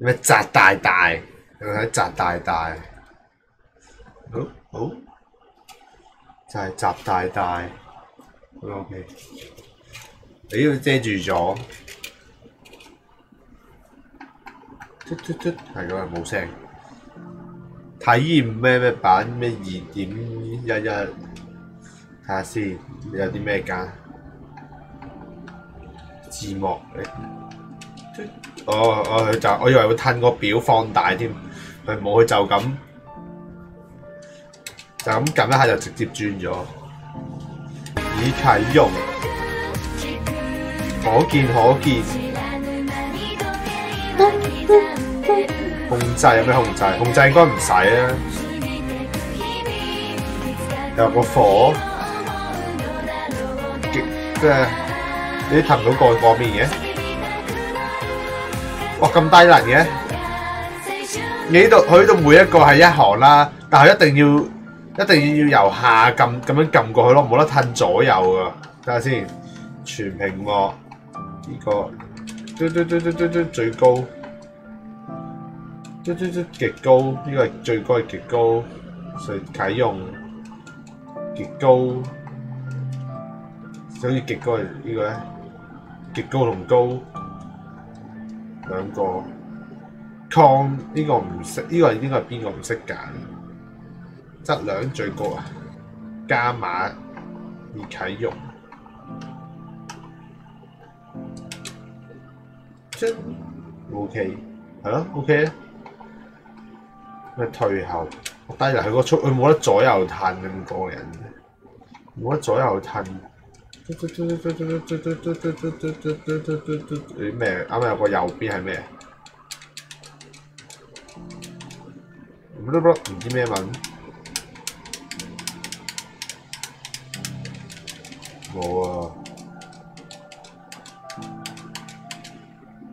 咩扎大大，有冇睇扎大大？好好，就係扎大大。O K，你要遮住咗。嘟嘟嘟，係咁啊，冇聲。體驗咩咩版咩二點一一，睇下先有啲咩㗎？字幕嚟。哦哦，佢就我以為會褪個表放大添，佢冇，佢就咁就咁撳一下就直接轉咗。已啟用，可見可見。控制有咩控制？控制應該唔使啊。有個火，即係你睇唔到個個面嘅。哇！咁低能嘅，你度佢度每一個係一行啦，但系一定要一定要由下撳咁樣撳過去咯，冇得褪左右噶。睇下先，全屏幕呢個。嘟嘟嘟嘟嘟嘟最高，嘟嘟嘟極高，呢個係最高係極高，所以啟用。極高，好似極高係呢個咧，極高同高。兩個 con 呢個唔識，呢個應該係邊個唔識揀？質量最高啊！加碼而啟用，真 OK 係咯，OK！咩退後？低嚟佢個速，佢冇得左右褪咁個人，冇得左右褪。啲咩？啱啱有個右邊係咩？唔知唔知咩文？冇啊！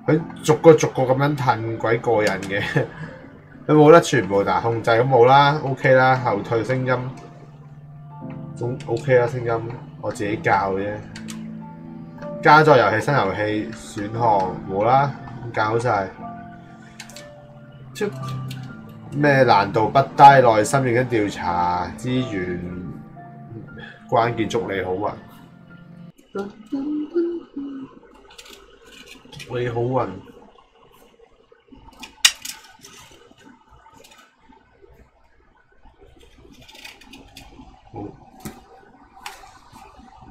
佢逐個逐個咁樣褪鬼過癮嘅，佢冇得全部但控制咁冇啦，OK 啦，後退聲音，總 OK 啦聲音。我自己教嘅啫，加咗遊戲新遊戲選項冇啦，教晒。出咩難度不低，耐心认真調查資源，關鍵祝你好運，祝你好運。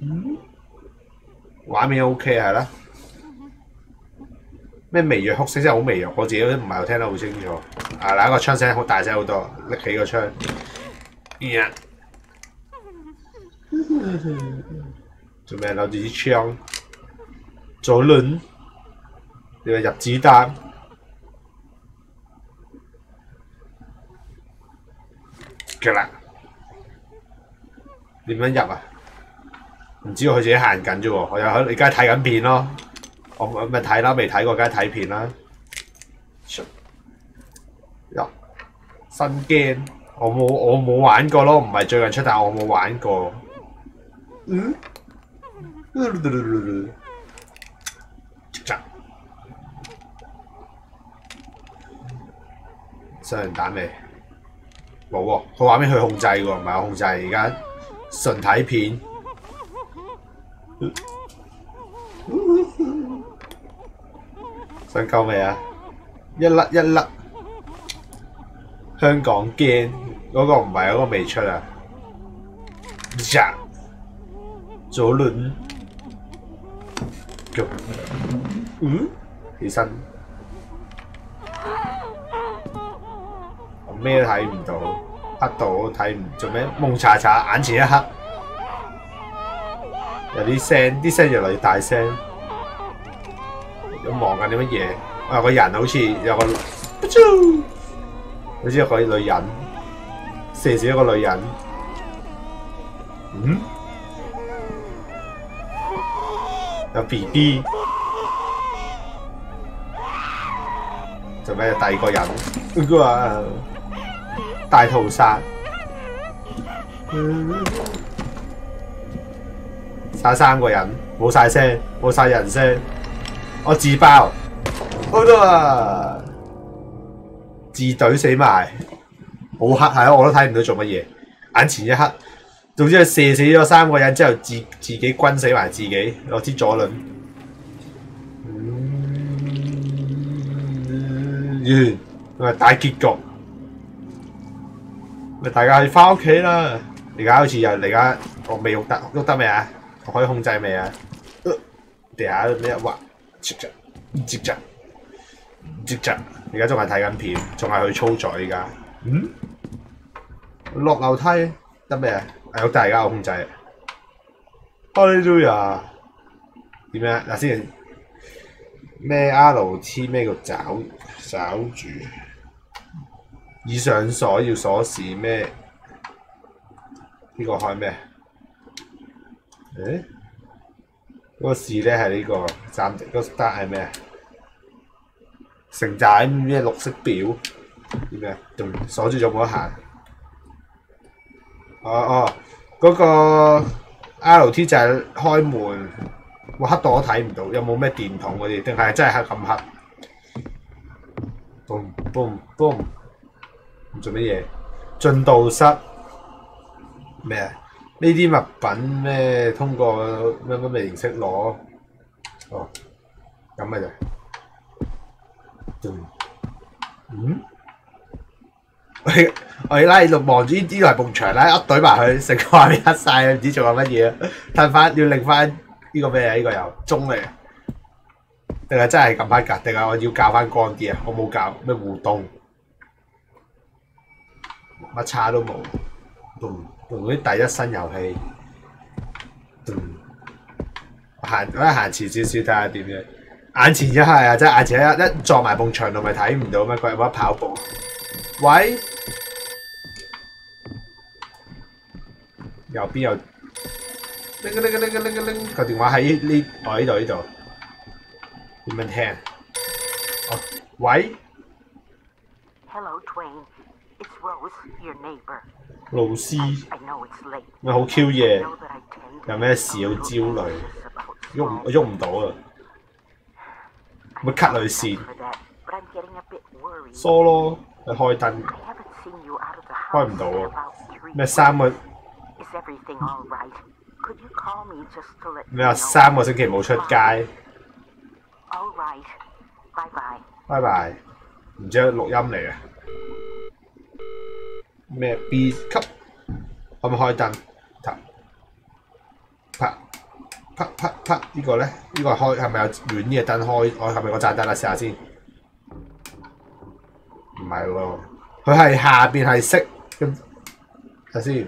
嗯，畫面 OK 係啦，咩微弱哭聲真係好微弱，我自己都唔係好聽得好清楚。啊，嗱一個槍聲好大聲好多，拎起個槍，呀，做咩？攞住支槍？左輪，你話入子彈，嘅啦，點樣入啊？唔知佢自己行緊啫喎，我又喺你而家睇緊片咯，我咪睇啦，未睇過梗係睇片啦。入，新 game 我冇我冇玩過咯，唔係最近出，但係我冇玩過。嗯？上人蛋未？冇喎，佢畫面佢控制喎，唔係我控制，而家純睇片。想救未啊？一粒一粒，香港驚嗰個唔係嗰個未出啊！呀，左轮，嗯，起身，我咩都睇唔到，黑到睇唔做咩？蒙查查，眼前一黑。有啲聲，啲聲越嚟越大聲。有望緊啲乜嘢？有個人好似有個，好似有個女人射死一個女人。嗯？有 B B，做咩？第二個人，大屠殺，打三個人，冇晒聲，冇晒人聲，我自爆，好多啊！自隊死埋，好黑系啊！我都睇唔到做乜嘢，眼前一黑。總之係射死咗三個人之後，自自己轟死埋自己，我知左輪。完，咁大結局。咪大家可以翻屋企啦。而家好似又而家我未喐得，喐得未啊？我可以控制未啊？地下咩畫？接着，接着，接着。而家仲係睇緊片，仲係去操作而家。嗯？落樓梯得咩啊？有大家有控制。哈利路亞點樣？嗱先，咩 R T 咩叫爪爪住？以上所要鎖匙咩？呢、這個開咩？誒？嗰、那個匙咧係呢個暫停，嗰、那個 start 係咩？成寨咩綠色表？點樣？仲鎖住咗冇得行？哦哦。嗰個 L T 就係開門，我黑到我睇唔到，有冇咩電筒嗰啲？定係真係黑咁黑？boom boom boom，做乜嘢？進度室咩啊？呢啲物品咩？通過咩乜咩形式攞？哦，咁咪就嗯？我哋拉喺度望住呢啲係埲牆啦，一懟埋佢，成個畫面黑晒，唔知做緊乜嘢啊！褪翻要擰翻呢個咩啊？呢個又鐘嚟，定係真係撳翻格？定係我要校翻光啲啊？我冇校咩互動，乜叉都冇，同同啲第一新遊戲，行我行前少少睇下點樣，眼前一係啊，即係眼前一一撞埋埲牆度咪睇唔到咩？佢有冇得跑步？喂？右邊有拎個拎個拎個拎個拎個電話喺呢我呢度呢度點樣聽？哦，喂？Hello Twain，it's Rose，your neighbor。老師，咪好 Q 嘢，有咩事要焦慮？喐唔喐唔到啊！咪 cut 女線，疏咯，你開燈，開唔到啊！咩三個？咩啊？三個星期冇出街。拜拜。唔知係錄音嚟嘅。咩 B 級？可唔可以開燈？啪啪啪啪啪！呢個咧？呢個開係咪有軟嘅燈開？我係咪個盞燈啊？試下先。唔係喎，佢係下邊係熄咁。睇下先。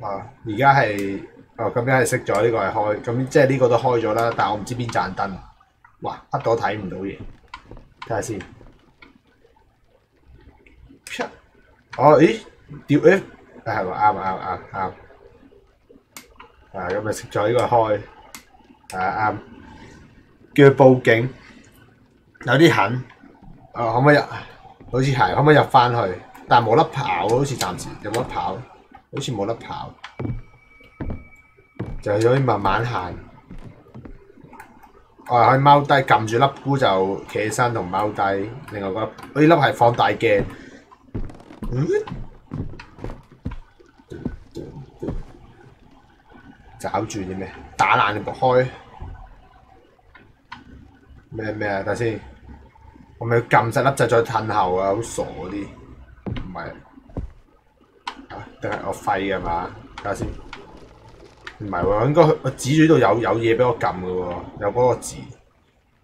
啊！而家係哦，咁樣係熄咗，呢個係開，咁即係呢個都開咗啦。但係我唔知邊盞燈。哇！黑到睇唔到嘢，睇下先。哦，咦？掉 F，係喎，啱啊，啱，啱。啊，咁咪食咗呢個開，係啊，啱。叫佢報警，有啲痕。啊，可唔可以入？好似係，可唔可以入翻去？但系冇得跑，好似暫時有冇得跑？好似冇得跑，就係可以慢慢行。我係可以踎低，撳住粒菇就企起身同踎低。另外嗰粒，呢粒係放大鏡。嗯？找住啲咩？打爛就開。咩咩啊？等先。我咪要撳實粒掣再褪後啊！好傻嗰啲，唔係。定係我廢嘅嘛？睇下先，唔係喎，應該我指住呢度有有嘢俾我撳嘅喎，有嗰個字，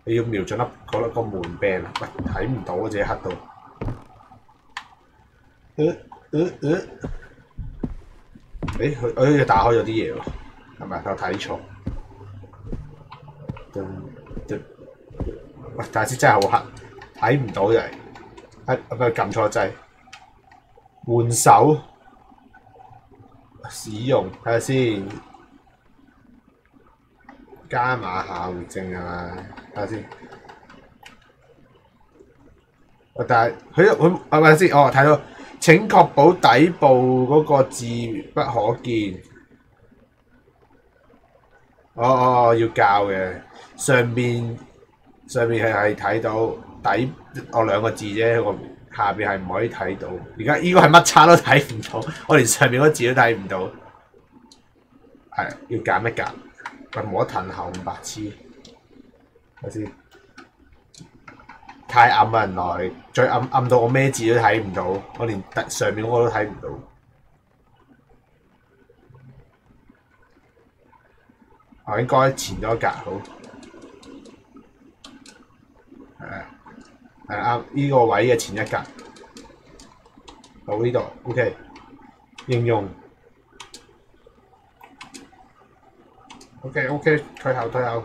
你要瞄準粒嗰粒個門柄，喂，睇唔到啊，自己黑到。誒誒誒，誒佢佢打開咗啲嘢喎，係咪？我睇錯。喂，大師真係好黑，睇唔到就係，係唔係撳錯掣？換手。使用睇下先，加碼效證啊嘛，睇下先。喂但係佢佢啊咪先，哦睇到。請確保底部嗰個字不可見。哦哦，要教嘅，上邊上邊係係睇到底，哦兩個字啫，個下邊係唔可以睇到。而家呢個係乜叉都睇唔到，我連上面嗰字都睇唔到。係要減一減，喂冇得褪後咁白痴，睇先。太暗啊！原來最暗暗到我咩字都睇唔到，我連上面嗰個都睇唔到。我應該前咗一格好，係啊，係啱呢個位嘅前一格，到呢度，OK，應用，OK OK，退後退後，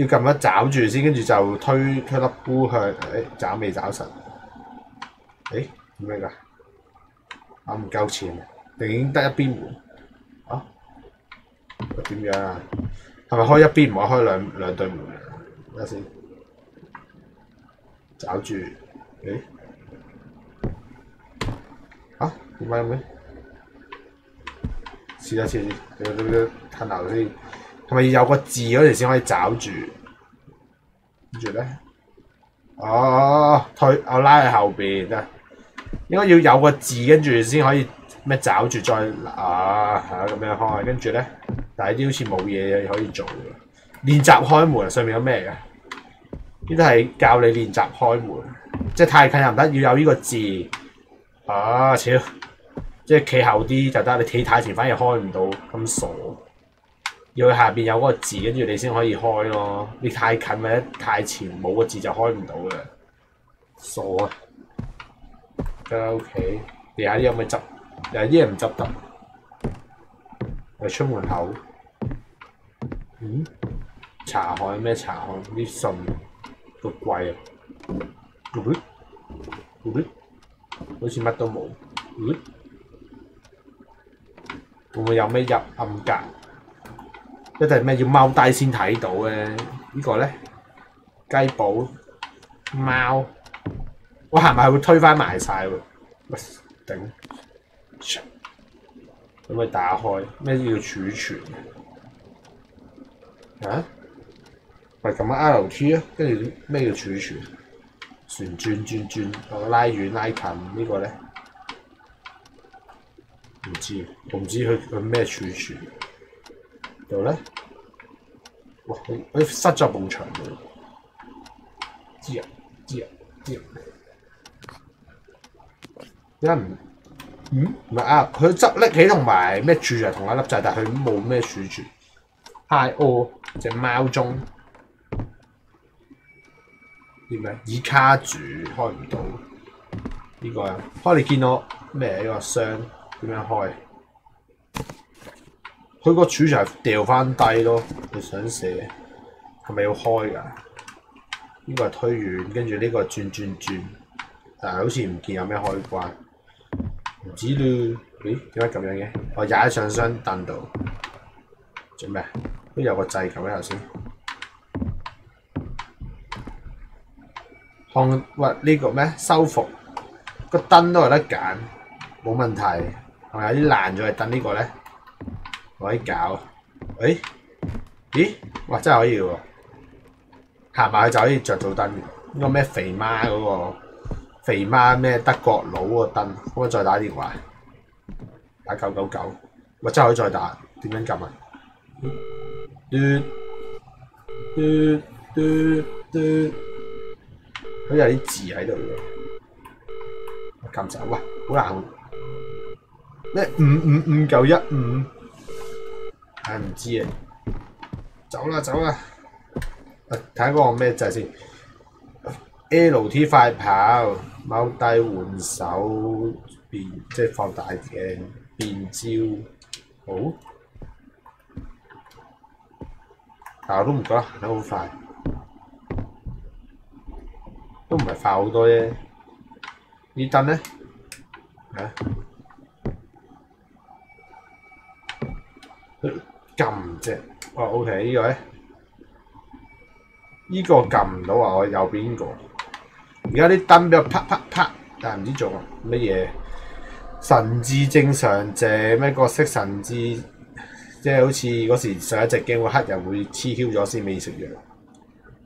要撳一找住先，跟住就推推粒菇向誒找未找實？誒咩㗎？啊唔夠錢，定已經得一邊門？啊點樣啊？係咪開一邊唔可開兩兩對門啊？睇下先，找住，誒，啊點解咁嘅？試一試先，你你你睇下先，係咪要有個字嗰時先可以找住？跟住咧，哦，退我拉喺後邊得，應該要有個字跟住先可以咩找住再啊係啊咁樣開，跟住咧。但係啲好似冇嘢可以做嘅。練習開門上面有咩嘅？呢啲係教你練習開門，即係太近又唔得，要有呢個字。啊，超！即係企後啲就得，你企太前反而開唔到，咁傻。要佢下邊有嗰個字，跟住你先可以開咯。你太近或者太前冇個字就開唔到嘅，傻啊！得 OK，地下啲有咩執？有啲嘢唔執得，我出門口。嗯？查看咩查看？啲信個櫃啊？嗰啲嗰啲好似乜都冇。嗯？會唔會有咩入暗格？一定係咩要踎低先睇到嘅？呢個咧雞堡貓，我係咪會推翻埋晒喎？喂，頂！可唔可以打開？咩叫儲存？啊？喂，咁樣 L T 啊，跟住咩叫儲存？旋轉轉轉，我拉遠拉近呢個咧？唔知，我唔知佢佢咩儲存。度咧？哇！佢佢塞咗埲牆度。知啊知啊知啊！點解唔？嗯？唔係啊！佢執拎起同埋咩儲存同一粒掣，但係佢冇咩儲存。Hi O 隻貓鐘點咩？已卡住開唔到呢個啊！開你見到咩？呢個箱點樣開？佢個儲存係掉翻低咯，你想寫係咪要開㗎？呢個係推遠，跟住呢個轉轉轉，但係好似唔見有咩開關，唔知嘞。咦？點解咁樣嘅？我踩上箱凳度做咩？都有個掣撳喺頭先。看喂呢個咩？修復個燈都有得揀，冇問題。係咪有啲爛咗嘅燈呢個咧？可以搞。誒？咦？哇！真係可以喎。行埋去就可以着到燈。呢个咩肥媽嗰個肥媽咩德國佬個燈，可唔可以再打電話？打九九九。喂！真係可以再打，點樣撳啊？嘟嘟嘟嘟，好似有啲字喺度嘅。我撳走，喂，好難。咩五五五九一五？唉，唔知啊。走啦走啦！睇下嗰個咩掣先？L T 快跑，踎低換手變，即係放大鏡變焦。好，但我都唔覺得行得好快，都唔係快好多啫。呢燈咧，啊，撳啫。哦，OK，呢個咧，呢個撳唔到啊！我右邊呢個，而家啲燈俾我啪啪啪，但係唔知做乜嘢。神智正常者咩角色神智，即係好似嗰時上一隻 game 個黑人會黐 Q 咗先未食藥。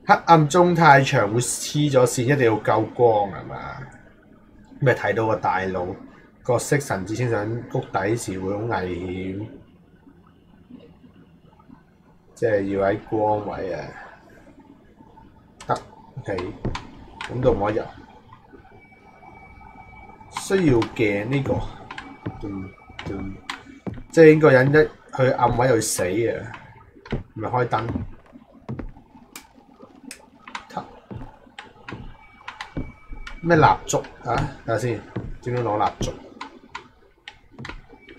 黑暗中太長會黐咗線，一定要夠光係嘛？咩睇到個大腦角色神智清上谷底時會好危險。即係要喺光位啊，得，OK，咁到我入，需要鏡呢、個，嗯嗯，即係呢個人一去暗位就會死啊，咪開燈，咩蠟燭啊？睇下先，點樣攞蠟燭？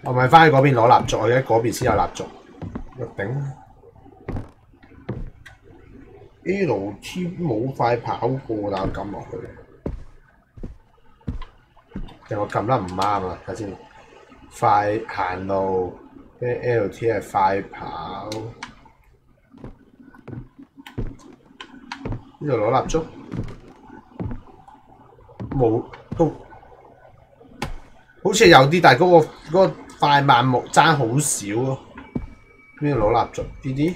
我咪翻去嗰邊攞蠟燭，我而家嗰邊先有蠟燭，我頂。L T 冇快跑過，但我撳落去，定我撳得唔啱啊？睇先，快行路，跟 L T 係快跑，呢度攞蠟燭，冇都好似有啲，但係嗰、個嗰、個快慢木爭好少咯。邊度攞蠟燭？呢啲？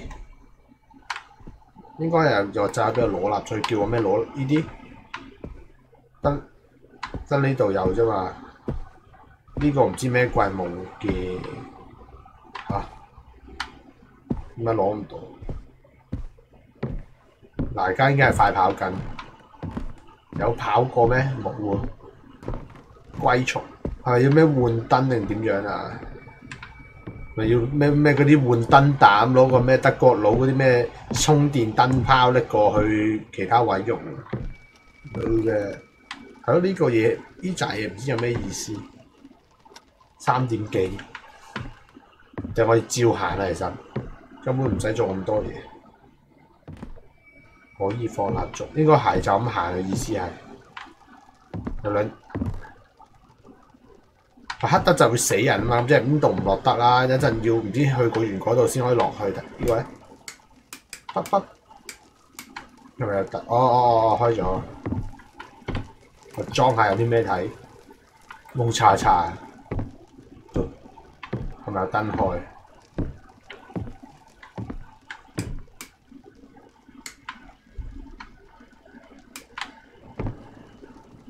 應該係又就係俾攞蠟燭，叫我咩攞呢啲？得得呢度有啫嘛？呢、個唔知咩怪夢嘅嚇，點解攞唔到？嗱，而家應該係快跑緊，有跑過咩？冇喎。龜蟲係咪要咩換燈定點樣啊？咪要咩咩嗰啲換燈膽，攞個咩德國佬嗰啲咩充電燈泡拎過去其他位用。好嘅，係咯呢個嘢呢扎嘢唔知有咩意思。三點幾就可以照行啦，其實根本唔使做咁多嘢。可以放蠟燭，應該係就咁行嘅意思係有兩。黑得就會死人啊嘛，即係咁度唔落得啦，一陣要唔知去過完嗰度先可以落去嘅。呢個咧，忽忽係咪有得？哦哦哦，開咗。我裝下有啲咩睇？冇查查，係咪有燈開？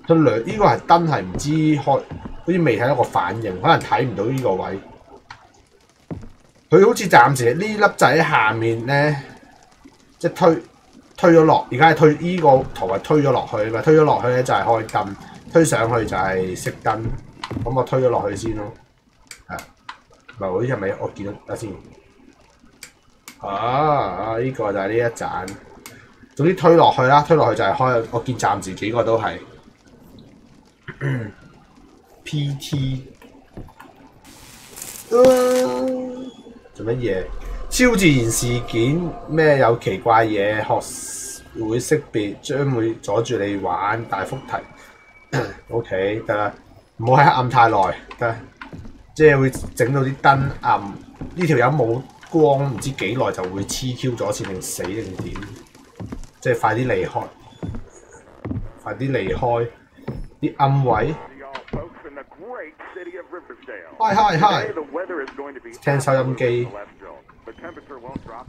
佢兩呢個係燈係唔知開。好似未睇到個反應，可能睇唔到呢個位。佢好似暫時呢粒掣喺下面咧，即係推推咗落。而家係推呢、個圖係推咗落去，咪推咗落去咧就係開燈，推上去就係熄燈。咁我推咗落去先咯。係，唔係好似係咪我見到得先？啊啊！呢、個就係呢一盞。總之推落去啦，推落去就係開。我見暫時幾個都係。P.T. 啊做乜嘢？超自然事件咩有奇怪嘢？學會識別，將會阻住你玩。大幅題 O.K. 得啦，唔好喺黑暗太耐得，即係會整到啲燈暗。呢條友冇光，唔知幾耐就會黐 Q 咗線定死定點？即係快啲離開，快啲離開啲暗位。Hi hi hi. 聽收音機，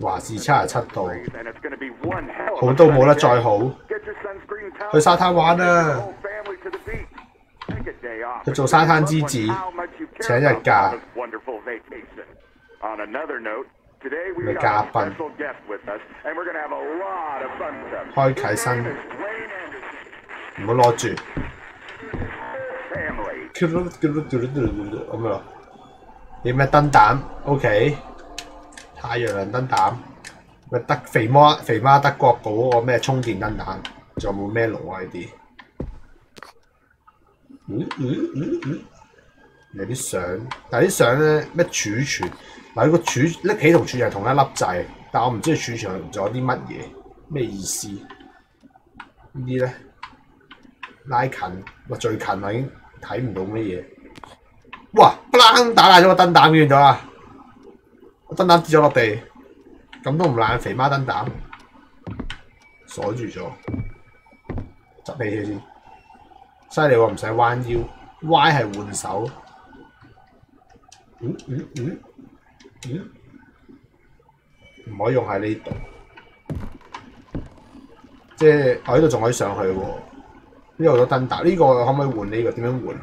華氏七十七度，好好到冇得再好。去沙灘玩啦！去做沙灘之子請一日假。咪咪嘉賓 sunset. 開啟新，Dwayne Anderson, 唔好攞住。Family. 咁咯。有咩燈膽？OK，太陽能燈膽。咪德肥媽肥媽德國嗰個咩充電燈膽？仲有冇咩爐啊？呢啲？嗯嗯嗯嗯，有啲相，但係啲相咧咩儲存？嗱，個儲拎起同儲存係同一粒掣，但我唔知佢儲存咗啲乜嘢，咩意思？呢啲咧拉近，哇最近啦已經睇唔到乜嘢。哇！不啷打爛咗個燈膽，見到啊！個燈膽跌咗落地，咁都唔爛，肥媽燈膽鎖住咗，執起佢先，犀利喎！唔使彎腰，歪係換手。嗯嗯嗯嗯，唔可以用喺呢度，即係我呢度仲可以上去喎。呢度有燈膽，呢、個可唔可以換呢、個？點樣換？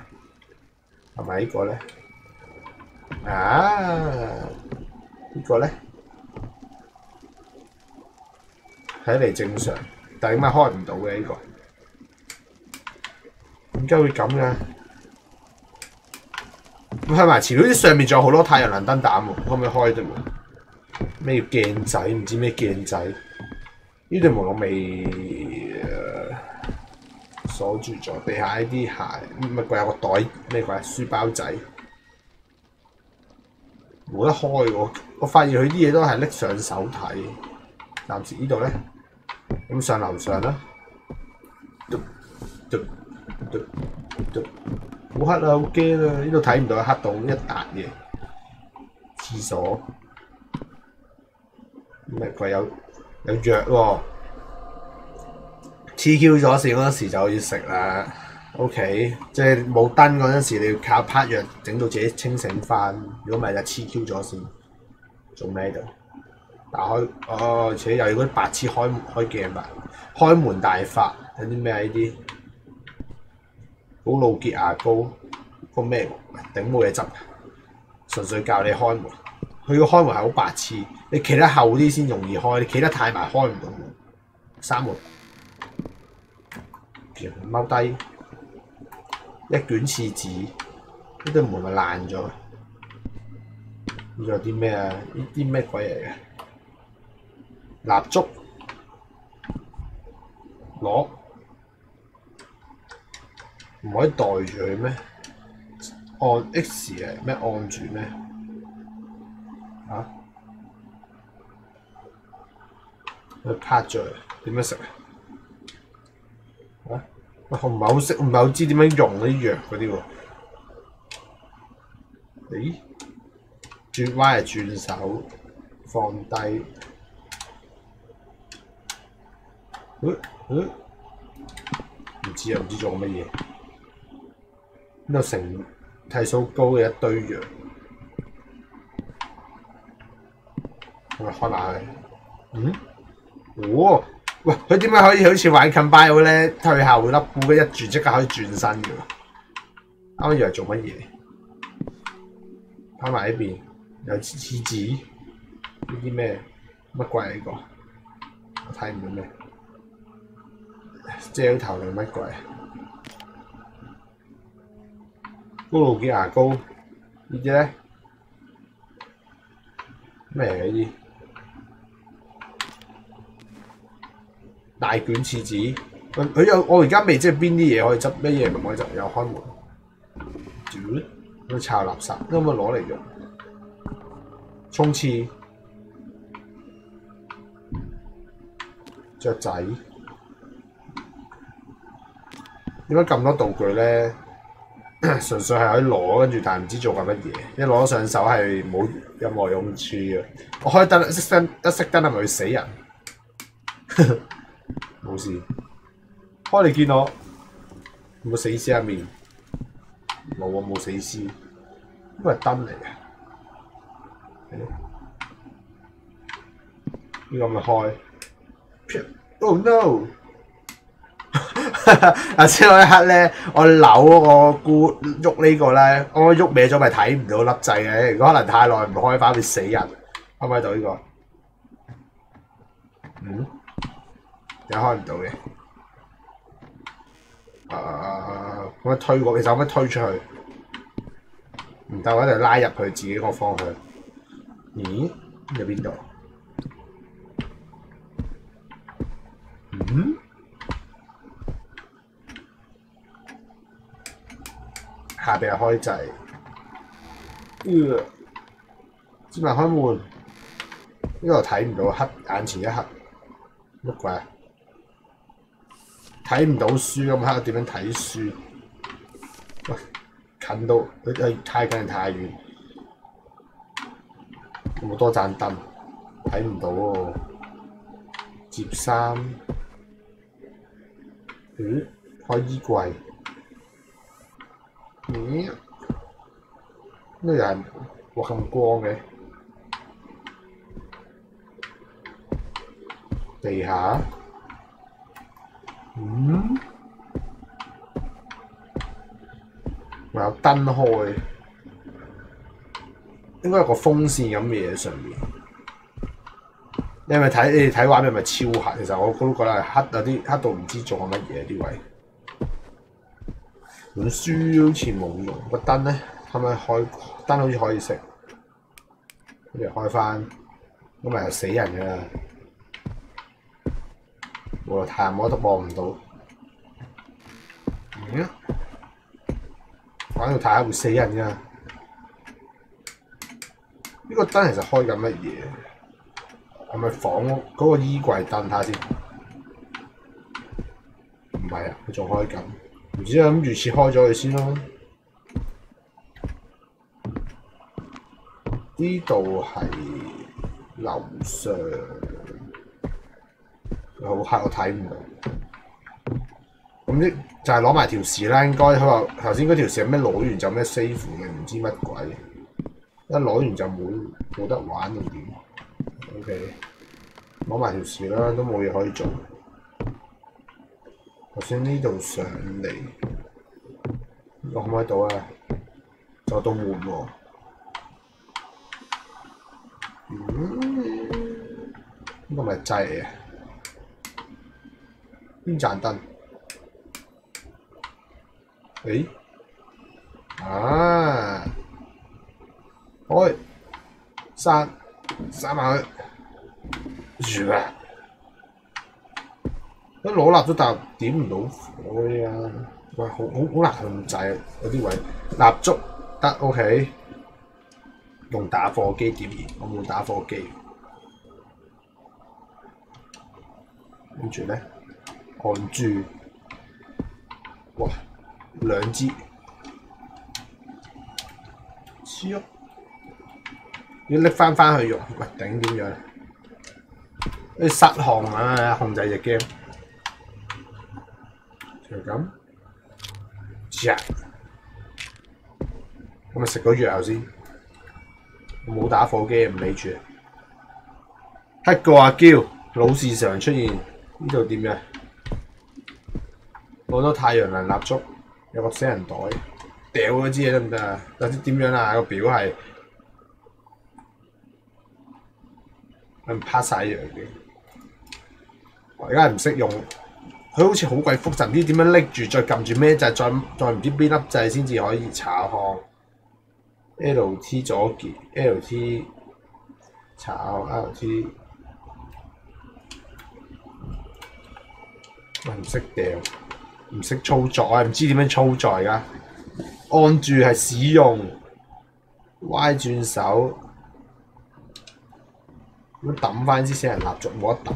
係咪呢個咧？啊，呢個咧睇嚟正常，但係點解開唔到嘅呢個？點解會咁嘅？咁睇埋前面，啲上面仲有好多太陽能燈膽喎，可唔可以開啫？咩叫鏡仔？唔知咩鏡仔？呢對門我未、鎖住咗，地下呢啲鞋，唔係佢有個袋咩鬼？書包仔冇得開喎！我發現佢啲嘢都係拎上手睇。暫時呢度咧，咁上樓上啦。嘟嘟嘟嘟好黑啊！好驚啊！呢度睇唔到，黑到一笪嘢。廁所咩鬼有有藥喎、黐 Q 咗線嗰陣時就要食啦。OK，即係冇燈嗰陣時，你要靠拍藥整到自己清醒翻。如果唔係就黐 Q 咗線，做咩度？打開哦，而且又要嗰啲白痴開開鏡吧，開門大法有啲咩？呢啲好露潔牙膏個咩頂冇嘢執，純粹教你開門。佢個開門係好白痴，你企得厚啲先容易開，你企得太埋開唔到門。閂門。踎低，一卷厕紙，呢對門咪爛咗。呢仲有啲咩啊？呢啲咩鬼嚟嘅？蠟燭攞唔可以袋住佢咩？按 X 嘅咩按住咩？啊？佢拍咗佢點樣食啊？我唔係好識，唔係好知點樣用呢啲藥嗰啲喎。咦？轉彎係轉手，放低。嗯嗯，唔知啊，唔知做乜嘢。呢度成剃鬚膏嘅一堆藥，我開埋。嗯？哇！喂，佢點解可以好似玩 combine 咧？退後粒菇嘅一轉即刻可以轉身嘅喎。啱啱以為做乜嘢？翻埋呢邊有廁紙，呢啲咩乜鬼嚟個？我睇唔到咩？遮頭定乜鬼？高露潔牙膏呢啲咧咩嚟嘅呢啲？大卷廁紙，佢佢有我而家未知係邊啲嘢可以執，咩嘢唔可以執？有開門，屌，佢抄垃圾，可唔可以攞嚟用？沖廁，雀仔，點解咁多道具咧？純粹係可以攞，跟住但係唔知做緊乜嘢。一攞上手係冇任何用處嘅。我開燈，熄燈，一熄燈係咪會死人？冇事。開你見我有冇死尸入面？冇啊，冇死尸。呢個係燈嚟嘅。呢個咪開。Oh no！頭先嗰一刻咧，我扭我估喐呢個咧，我喐歪咗咪睇唔到粒掣嘅。如果可能太耐唔開翻會死人。開唔開到呢個？嗯？有開唔到嘅。啊，咁樣推過，其實可唔可以推出去？唔得，我一定拉入去自己個方向。咦？入邊度？嗯？下邊開掣。呃，芝麻開門。呢度睇唔到，黑眼前一黑。乜鬼啊？睇唔到書咁黑，點樣睇書？喂，近到佢係太近太遠，有冇多盞燈？睇唔到喎。接衫，咦？開衣櫃，咦？呢度又係哇咁光嘅，地下。嗯，仲有燈開，應該有個風扇咁嘅嘢上面。你係咪睇？你睇畫面咪超黑？其實我都覺得係黑，有啲黑到唔知做緊乜嘢啲位。本書好似冇用，個燈咧係咪開？燈好似可以熄，跟住開翻，咁咪又死人㗎啦！我太陽我都望唔到。嗯？玩到太陽會死人㗎。呢、呢個燈其實開緊乜嘢？係咪房屋嗰個衣櫃燈睇下先？唔係啊，佢仲開緊。唔知啊，咁預設開咗佢先咯。呢度係樓上。好黑，我睇唔到。咁呢就係攞埋條匙啦，應該佢話頭先嗰條匙係咩攞完就咩 save 嘅，唔知乜鬼。一攞完就冇冇得玩定點？OK，攞埋條匙啦，都冇嘢可以做。頭先呢度上嚟，我可唔可以到啊？就到門喎。嗯，呢個咪掣啊！邊盞燈？誒啊！開閂閂埋佢，住啊！一攞蠟燭但點唔到火啊！喂，好好好難控制啊！有啲位蠟燭得 OK，用打火機點燃，我冇打火機，跟住咧。按住，哇，兩支，超，要拎翻翻去用，喂，頂點樣？啲失控啊，控制隻 game，就咁，呀，我咪食個藥先，冇打火機，唔理住，黑個阿嬌，老是常出現，呢度點樣？攞咗太陽能蠟燭，有個死人袋，掉嗰支嘢得唔得啊？或者點樣啊？個表係唔拍晒樣嘅。我而家係唔識用，佢好似好鬼複雜，唔知點樣拎住，再撳住咩掣，再再唔知邊粒掣先至可以查看。L T 左鍵，L T 查 L T，我唔識掉。唔識操作啊！唔知點樣操作而家，按住係使用，Y 轉手，咁抌翻支死人蠟燭冇得抌。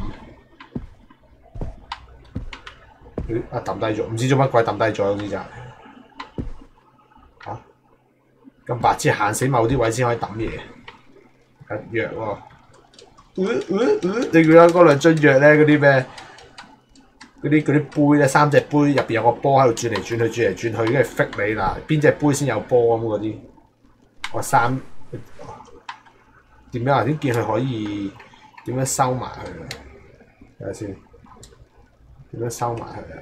咦？啊抌低咗，唔知做乜鬼抌低咗好似就係嚇咁白痴，限死某啲位先可以抌嘢，一藥喎。你見到嗰兩樽藥咧？嗰啲咩？嗰啲啲杯咧，三隻杯入邊有個波喺度轉嚟轉去，轉嚟轉去，跟住揈你啦。邊隻杯先有波咁嗰啲？我三點樣啊？點見佢可以點樣收埋佢？睇下先，點樣收埋佢啊？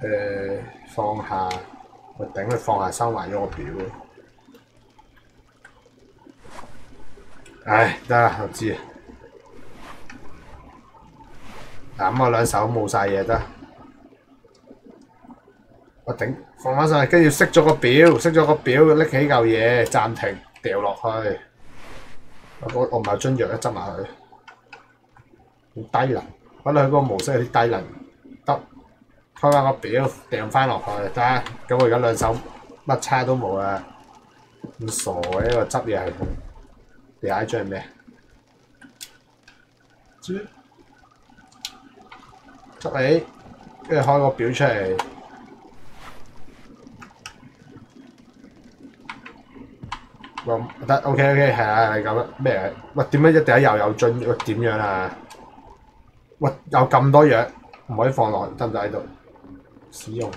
誒、放下，我頂佢放下，收埋咗個表。唉，得啦，我知。嗱咁我兩手冇晒嘢得，我頂放翻上去，跟住熄咗個表，熄咗個表，拎起嚿嘢，暫停，掉落去。我我唔係樽藥一執埋佢，好低能，揾到佢嗰個模式有啲低能，得開翻個表，掟翻落去，得。咁我而家兩手乜叉都冇啦，咁傻嘅呢個執嘢系統。你嗌張係咩？知執你，跟住開個表出嚟。咁得 OK OK 係啊係咁咩？喂點解一定又有樽？喂點樣啊？喂有咁多藥唔可以放落，得唔得喺度使用？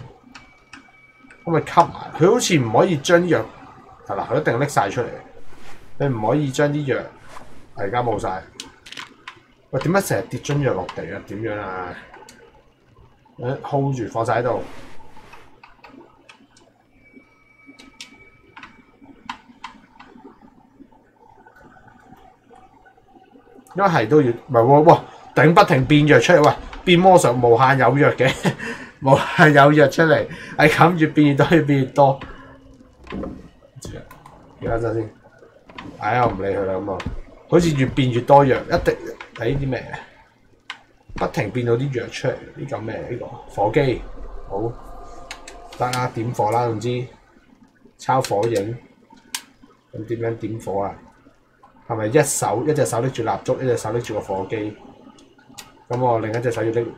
可唔可以吸埋？佢好似唔可以將啲藥係啦，佢一定拎晒出嚟。你唔可以將啲藥而家冇晒。喂點解成日跌樽藥落地啊？點樣啊？誒 hold 住放晒喺度。因為係都要，唔係喎，哇！頂不停變藥出嚟，喂，變魔術無限有藥嘅，無限有藥 出嚟，係咁越變越多，越變越多。唔知啊，而家陣先，唉，我唔理佢啦咁啊，好似越變越多藥，一定睇啲咩？不停變到啲藥出嚟，呢個咩？呢個火機，好得啦，點火啦，總之抄火影，咁點樣點火啊？係咪一手一隻手拎住蠟燭，一隻手拎住個火機？咁我另一隻手要拎，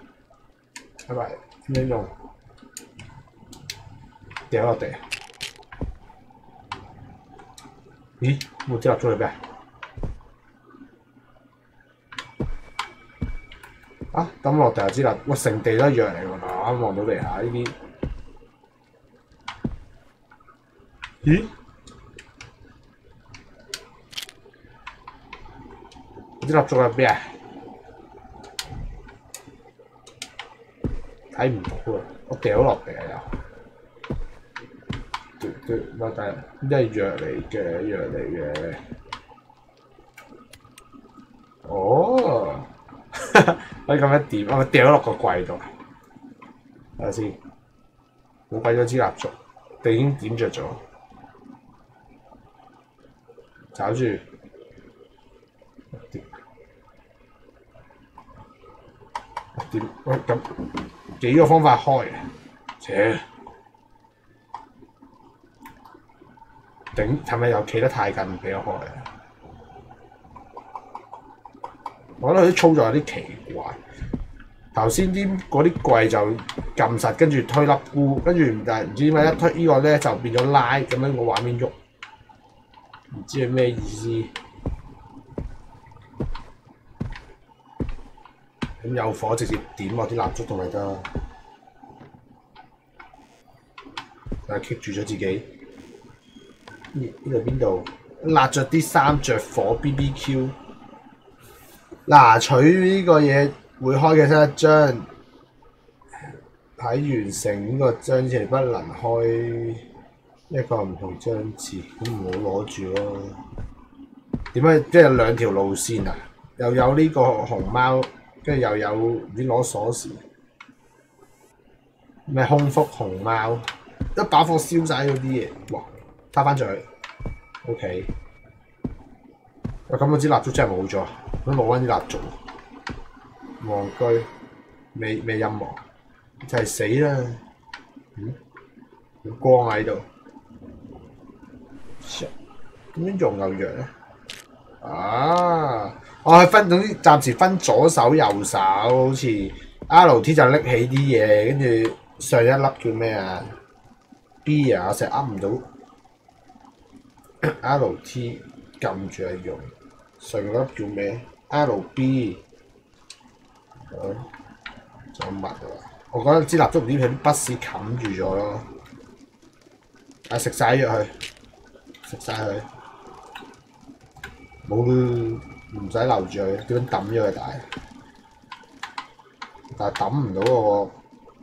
係咪點樣用？掉落地。咦？冇支蠟燭嚟咩？啊！抌落地下支蠟，哇！成地都係藥嚟喎，啱望到地下呢啲。咦？啲蠟燭喺邊啊？睇唔到啊！我掉落地啊又，對對，乜但係呢係藥嚟嘅，藥嚟嘅。哦，可以咁樣點？我咪掉咗落個櫃度。睇下先，冇鬼咗支蠟燭，地已經點着咗，找住。點？喂咁幾個方法開嘅，切頂係咪又企得太近俾我開啊？我覺得佢啲操作有啲奇怪。頭先啲嗰啲櫃就撳實，跟住推粒菇，跟住但係唔知點解一推呢個咧就變咗拉咁樣個畫面喐，唔知係咩意思。咁有火直接點落啲蠟燭度咪得，但係棘住咗自己。呢呢度邊度？辣着啲衫着火 BBQ。嗱，取呢個嘢會開嘅得一張，睇完成呢個章節不能開一個唔同章節，咁唔好攞住咯。點解即係兩條路線啊？又有呢個熊貓。跟住又有唔知攞鎖匙，咩空腹熊貓，一把火燒晒嗰啲嘢，哇！翻翻上去，OK。喂，咁嗰支蠟燭真係冇咗，都冇翻啲蠟燭，戇居，未未音樂，就係死啦！嗯，有光喺度，點樣用有藥咧？啊！我係分總之暫時分左手右手，好似 L T 就拎起啲嘢，跟住上一粒叫咩啊？B 啊，成日噏唔到 L T 撳住嚟用，上粒叫咩？L B，嗯，仲有乜啊？我覺得支蠟燭唔知俾啲筆屎冚住咗咯，啊食晒咗佢，食晒佢，冇。唔使留住佢，點樣抌咗佢大？但係抌唔到個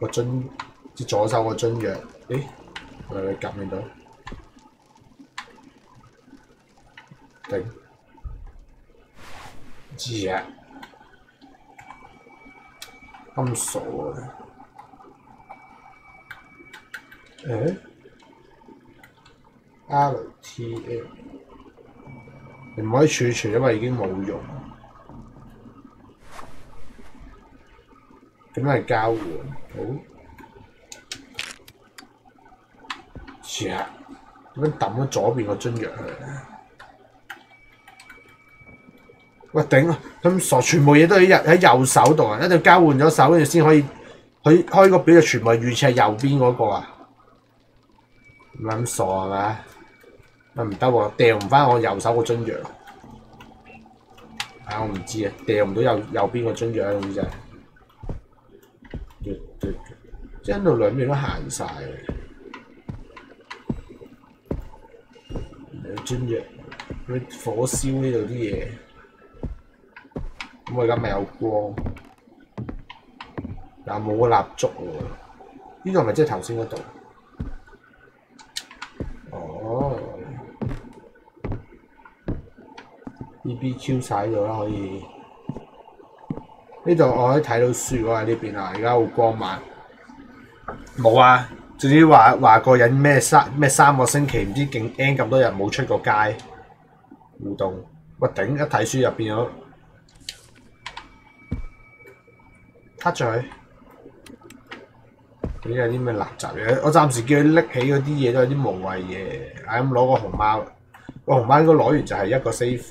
個樽，隻左手個樽藥。誒，我哋夾唔到，頂，知啊！咁傻啊！誒，L T A，你唔可以儲存，因為已經冇用。咁係交換，好。切！點樣抌咗左邊個樽藥去咧？喂頂啊！咁傻，全部嘢都喺右喺右手度啊！一定交換咗手，跟住先可以，佢開個表就全部預設係右邊嗰個啊！唔咁傻係咪？啊唔得喎，掉唔翻我右手個樽藥。啊我唔知啊，掉唔到右右邊個樽藥好似就係。即係喺度兩邊都行晒嘅。樽藥，佢火燒呢度啲嘢。咁我而家咪有光，但冇個蠟燭喎。呢度咪即係頭先嗰度？哦，BBQ 晒咗啦，可以。呢度我可以睇到書喎喺呢邊啊，而家好光猛。冇啊，總之話話個人咩三咩三個星期唔知勁 N 咁多日冇出過街互動，我頂一睇書入邊咗。黑咗佢，呢有啲咩垃圾嘢？我暫時叫佢拎起嗰啲嘢都有啲無謂嘢，係咁攞個紅貓，個紅貓應該攞完就係一個 save，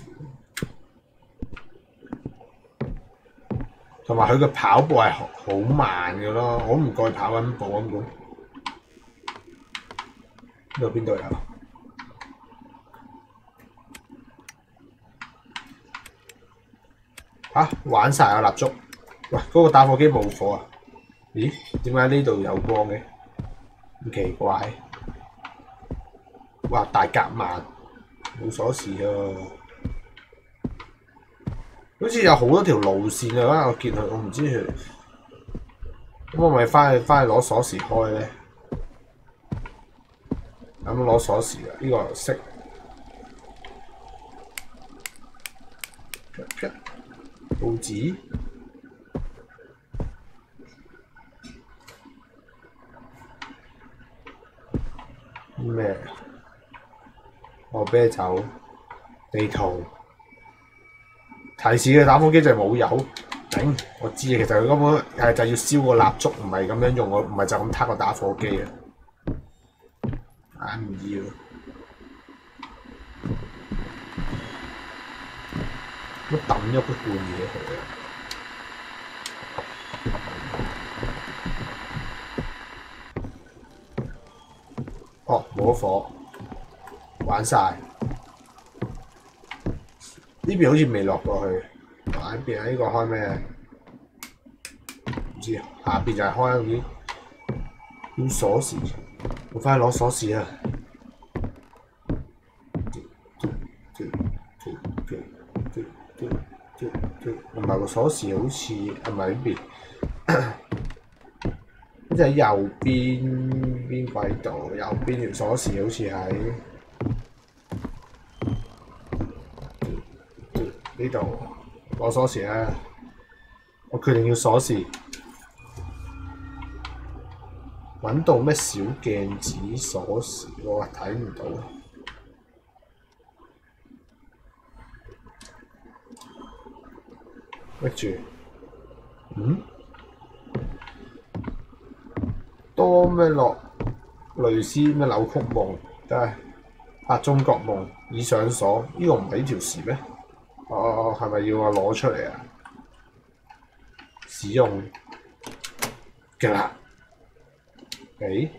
同埋佢嘅跑步係好慢嘅咯，我唔過跑緊步咁講。呢度邊度有？嚇、玩晒啊蠟燭！喂，嗰、個打火機冇火啊？咦？點解呢度有光嘅？咁奇怪！哇！大夾萬冇鎖匙啊！好似有好多條路線啊！我見佢，我唔知佢。咁我咪翻去翻去攞鎖匙開咧？咁攞鎖匙啊？呢、個識。報紙。咩？我啤酒、地圖、提示嘅打火機就係冇油。頂，我知啊，其實佢根本係就要燒個蠟燭，唔係咁樣用個，唔係就咁撻個打火機啊。硬唔要。乜抌咗個罐嘢去啊？哦，冇咗火，玩晒。呢邊好似未落過去，啊呢邊啊？呢個開咩？唔知啊，下邊就係開嗰啲。要鎖匙，我翻去。攞鎖匙啊！唔係個鎖匙好似係咪呢邊？好似喺右邊邊鬼度，右邊條鎖匙好似喺呢度攞鎖匙啊！我決定要鎖匙，揾到咩小鏡子鎖匙？我睇唔到。拎住，嗯？多咩落類似咩扭曲夢，真係拍中國夢已上鎖，呢、個唔係呢條匙咩？哦，係咪要我攞出嚟啊？使用嘅啦，誒、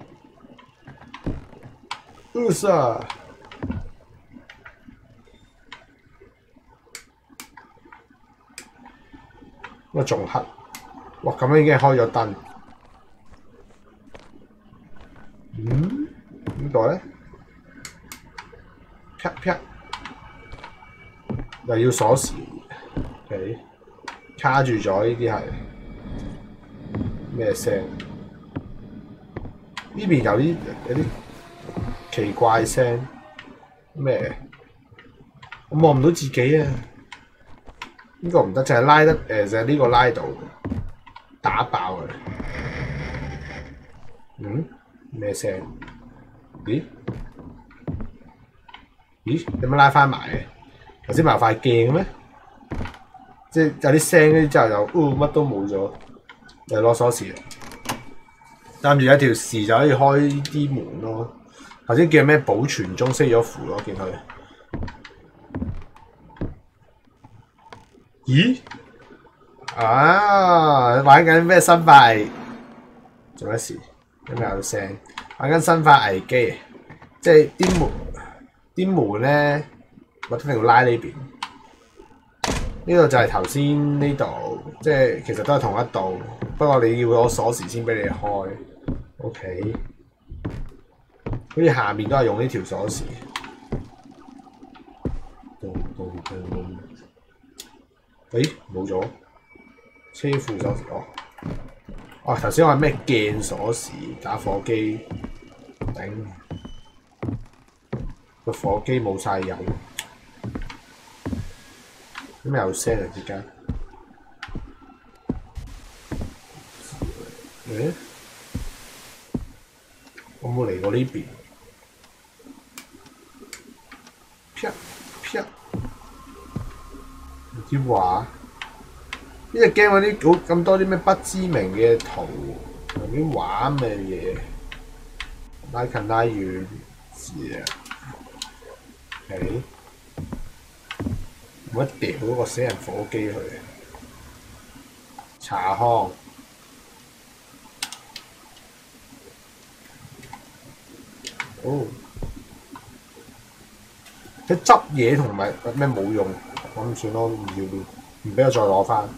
u s a 乜仲黑？哇！咁樣已經開咗燈。嗯？呢個咧？啪啪，又要鎖匙。誒，卡住咗呢啲係咩聲？呢邊有啲有啲奇怪聲。咩？我望唔到自己啊！呢個唔得，就係拉得誒，就係呢個拉到。打爆佢。嗯？咩聲？咦？咦？點樣拉翻埋嘅？頭先咪有塊鏡咩？即係有啲聲跟住之後又，哦乜都冇咗，又攞鎖匙。擔住一條匙就可以開啲門咯。頭先叫咩保存中熄咗符咯，見佢。咦？啊！玩緊咩生化危？做乜事？因為有聲。玩緊生化危機，即係啲門啲門咧，我一定要拉呢邊。呢度就係頭先呢度，即係其實都係同一度，不過你要攞鎖匙先俾你開。OK，好似下面都係用呢條鎖匙。咚咚咚咚誒冇咗車庫鎖匙哦。哦，頭先話咩鏡鎖匙打火機，頂。個火機冇晒油，咁有聲啊！之間，誒，我冇嚟過呢邊，啪啪，唔知話。呢隻 game 嗰啲好咁多啲咩不知名嘅圖，同啲畫咩嘢，拉近拉遠，字啊诶，我一掉嗰個死人火機去，查康，哦，佢執嘢同埋咩冇用，咁算咯，唔要唔俾我再攞翻。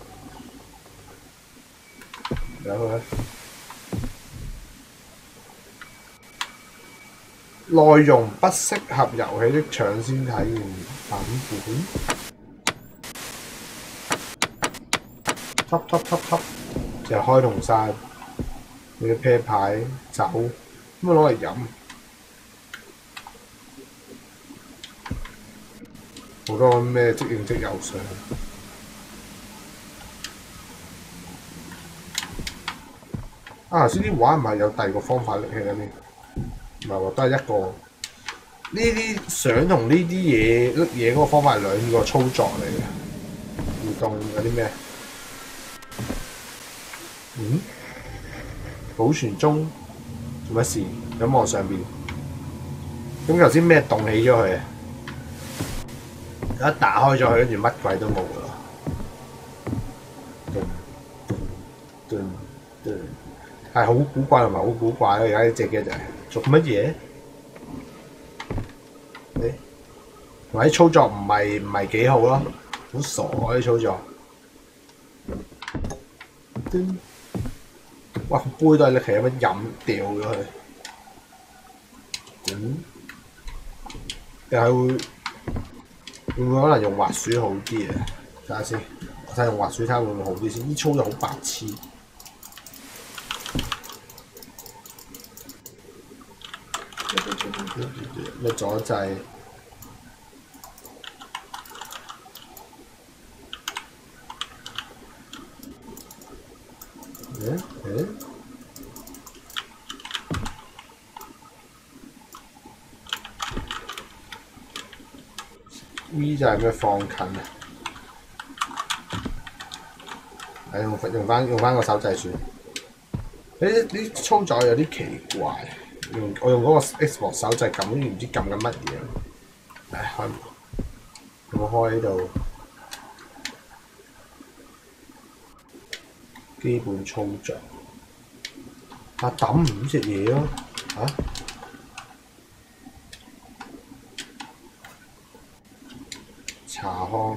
有佢內容不適合遊戲的搶先體驗版本。吸吸吸吸，就開同晒你嘅啤牌酒，咁啊攞嚟飲。好多咩即影即有相。啊！頭先啲畫唔係有第二個方法拎起嗰啲，唔係喎，都係一個。呢啲相同呢啲嘢拎嘢嗰個方法係兩個操作嚟嘅。互動有啲咩？嗯？保存中做乜事？咁望上邊。咁頭先咩動起咗佢？一打開咗佢，跟住乜鬼都冇啦。噔噔噔噔。係好古怪同埋好古怪咯！而家呢只嘅就係做乜嘢？誒，同埋啲操作唔係唔係幾好咯，好傻啊啲操作。哇！杯都係拎起咁樣飲掉咗佢。嗯，又係會會唔會可能用滑鼠好啲啊？睇下先，我睇下用滑鼠睇下會唔會好啲先。呢操作好白痴。咩阻滯？誒誒，V 就係咩放近啊？係用用翻用翻個手掣算。呢啲操作有啲奇怪。用我用嗰個 Xbox 手掣撳，唔知撳緊乜嘢。誒開唔到，我開喺度。基本操作。啊抌唔隻嘢咯，嚇、啊？查康。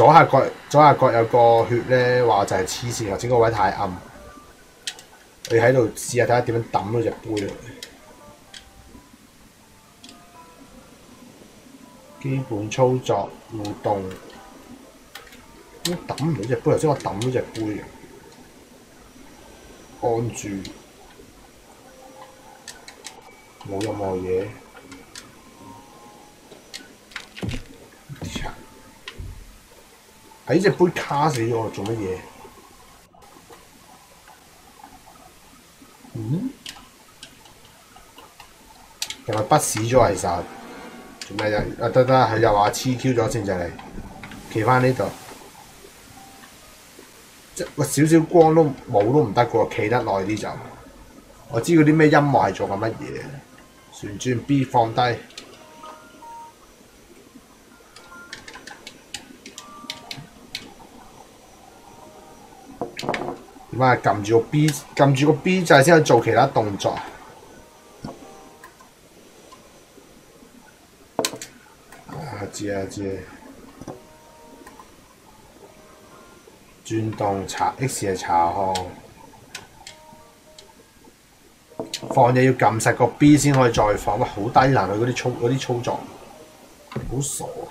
左下角左下角有個血咧，話就係黐線，頭先嗰位太暗。你喺度試下睇下點樣抌嗰隻杯啊！基本操作互動，點解抌唔到隻杯？頭先我抌咗隻杯，按住冇任何嘢。喺只杯卡死咗我，做乜嘢？嗯？係咪不死咗其實？做咩啫？啊得得，佢又話黐 Q 咗先就嚟，企翻呢度。即喂少少光都冇都唔得嘅喎，企得耐啲就。我知嗰啲咩音樂係做緊乜嘢？旋轉 B 放低。點解撳住個 B 撳住個 B 掣先可以做其他動作？啊知啊知。轉動查 X 係查看，放嘢要撳實個 B 先可以再放，哇！好低能啊！嗰啲操嗰啲操作，好傻啊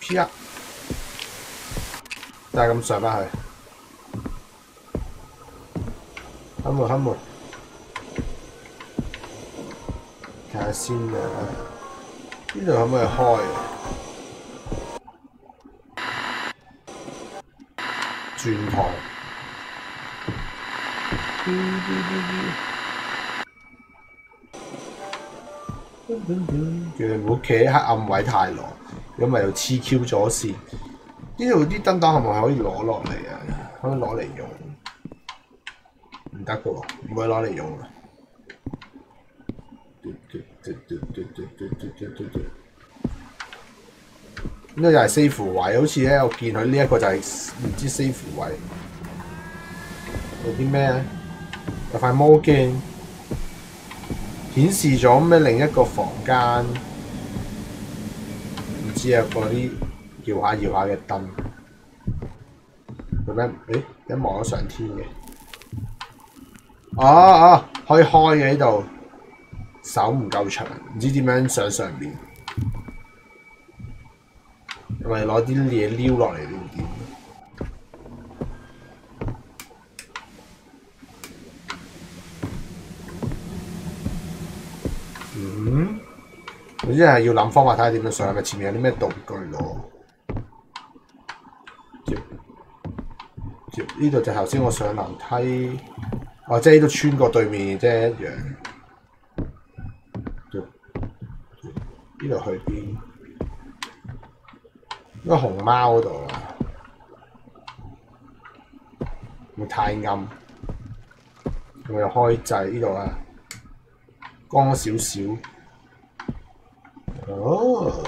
！P 一。就係咁上翻去，開門開門，睇下先啊！呢度可唔可以開？轉台，叫你唔好企喺黑暗位太耐，如果咪又黐 Q 咗線。呢度啲燈膽係咪可以攞落嚟啊？可以攞嚟用？唔得嘅喎，唔可以攞嚟用啊！呢個又係 save 位，好似咧我見佢呢一個就係唔知 save 位。有啲咩咧？有塊魔鏡顯示咗咩另一個房間？唔知啊，嗰啲。搖下搖下嘅燈，做咩？誒，一望咗上天嘅，哦哦，可以開嘅呢度，手唔夠長，唔知點樣上上面，係咪攞啲嘢撩落嚟定點？嗯，總之係要諗方法睇下點樣上，係咪前面有啲咩道具攞？呢度就頭先我上樓梯，或者呢度穿過對面，即係一樣。呢度去邊？呢個熊貓嗰度啊，會太暗。我又開掣呢度啊，光少少。哦，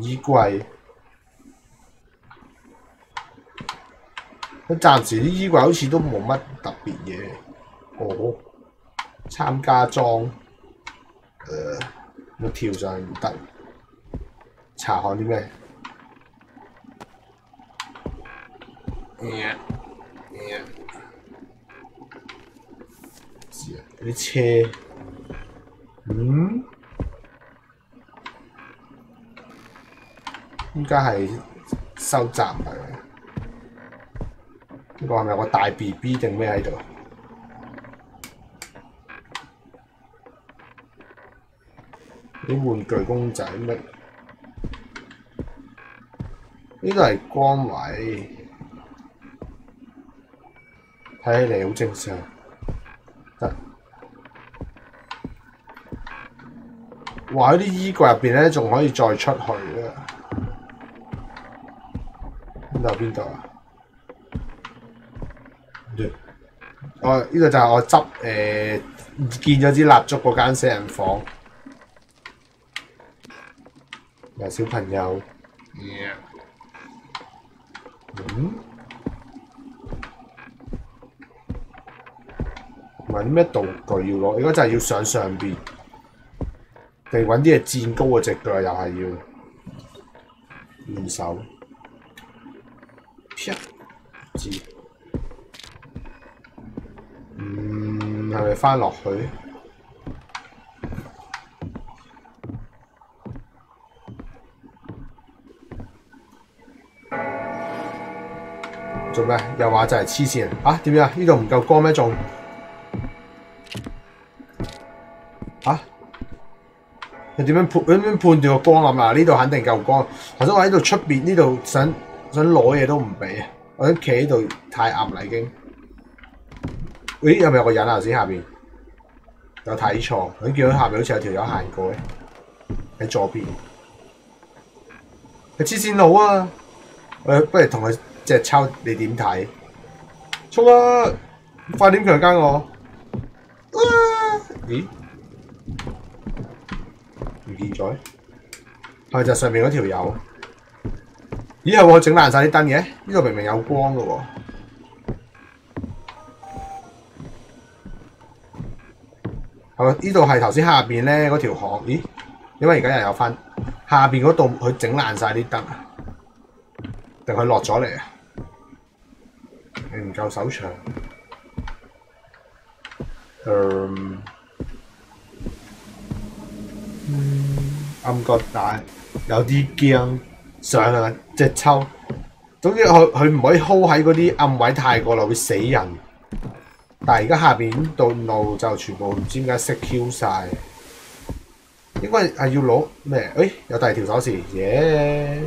衣櫃。佢暫時啲衣櫃好似都冇乜特別嘢。哦，參加裝，誒、呃，我跳上去唔得。查看啲咩？知啊，啲車，嗯，應該係收集嚟。呢個係咪有個大 B B 定咩喺度？啲玩具公仔乜？呢度係光位，睇起嚟好正常。得，哇！喺啲衣櫃入邊咧，仲可以再出去啊！邊度邊度啊？哦，呢、這個就係我執誒、呃、見咗支蠟燭嗰間死人房，有小朋友。Yeah. 嗯？唔係啲咩道具要攞？而家就係要上上邊。定揾啲嘢墊高個隻腳，又係要練手。啪，字。翻落去？做咩？又話就係黐線啊？點樣？呢度唔夠光咩？仲啊？你點樣判點樣判斷個光啊？呢度肯定夠光。頭先我喺度出邊呢度想想攞嘢都唔俾，我想企喺度太暗啦已經。咦？有咪有個人啊？頭先下面有睇錯，佢見到下面好似有條友行過嘅，喺左邊。係黐線佬啊！誒，不如同佢隻抽，你點睇？衝啊！快點強姦我！咦？唔見咗？係就上面嗰條友？咦係喎，整爛晒啲燈嘅，呢度明明有光嘅喎。呢度係頭先下邊咧嗰條巷？咦？因為而家又有翻下邊嗰度，佢整爛晒啲燈！定佢落咗嚟啊？你唔夠手長。嗯，暗角大有啲驚上啊隻抽。總之佢佢唔可以 hold 喺嗰啲暗位太過耐，會死人。但係而家下邊道路就全部唔知點解熄 Q 晒。應該係要攞咩？誒、有第二條鎖匙，耶、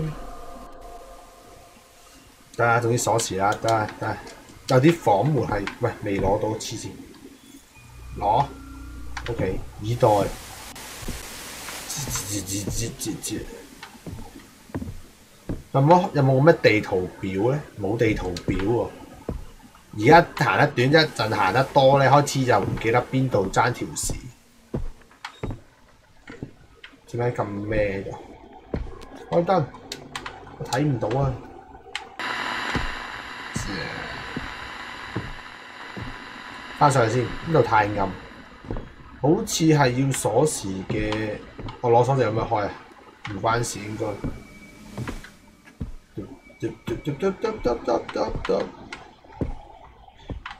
得啦，總之鎖匙啦，得啦得。有啲房門係喂未攞到，黐線。攞，OK，耳袋。吱吱吱吱吱吱有冇有冇咩地圖表咧？冇地圖表喎。而家行得短，一陣行得多咧，開始就唔記得邊度爭條線。點解咁咩嘅？開燈，我睇唔到啊！翻上去先，呢度太暗，好似係要鎖匙嘅。我攞鎖匙有咩開啊？唔關事應該。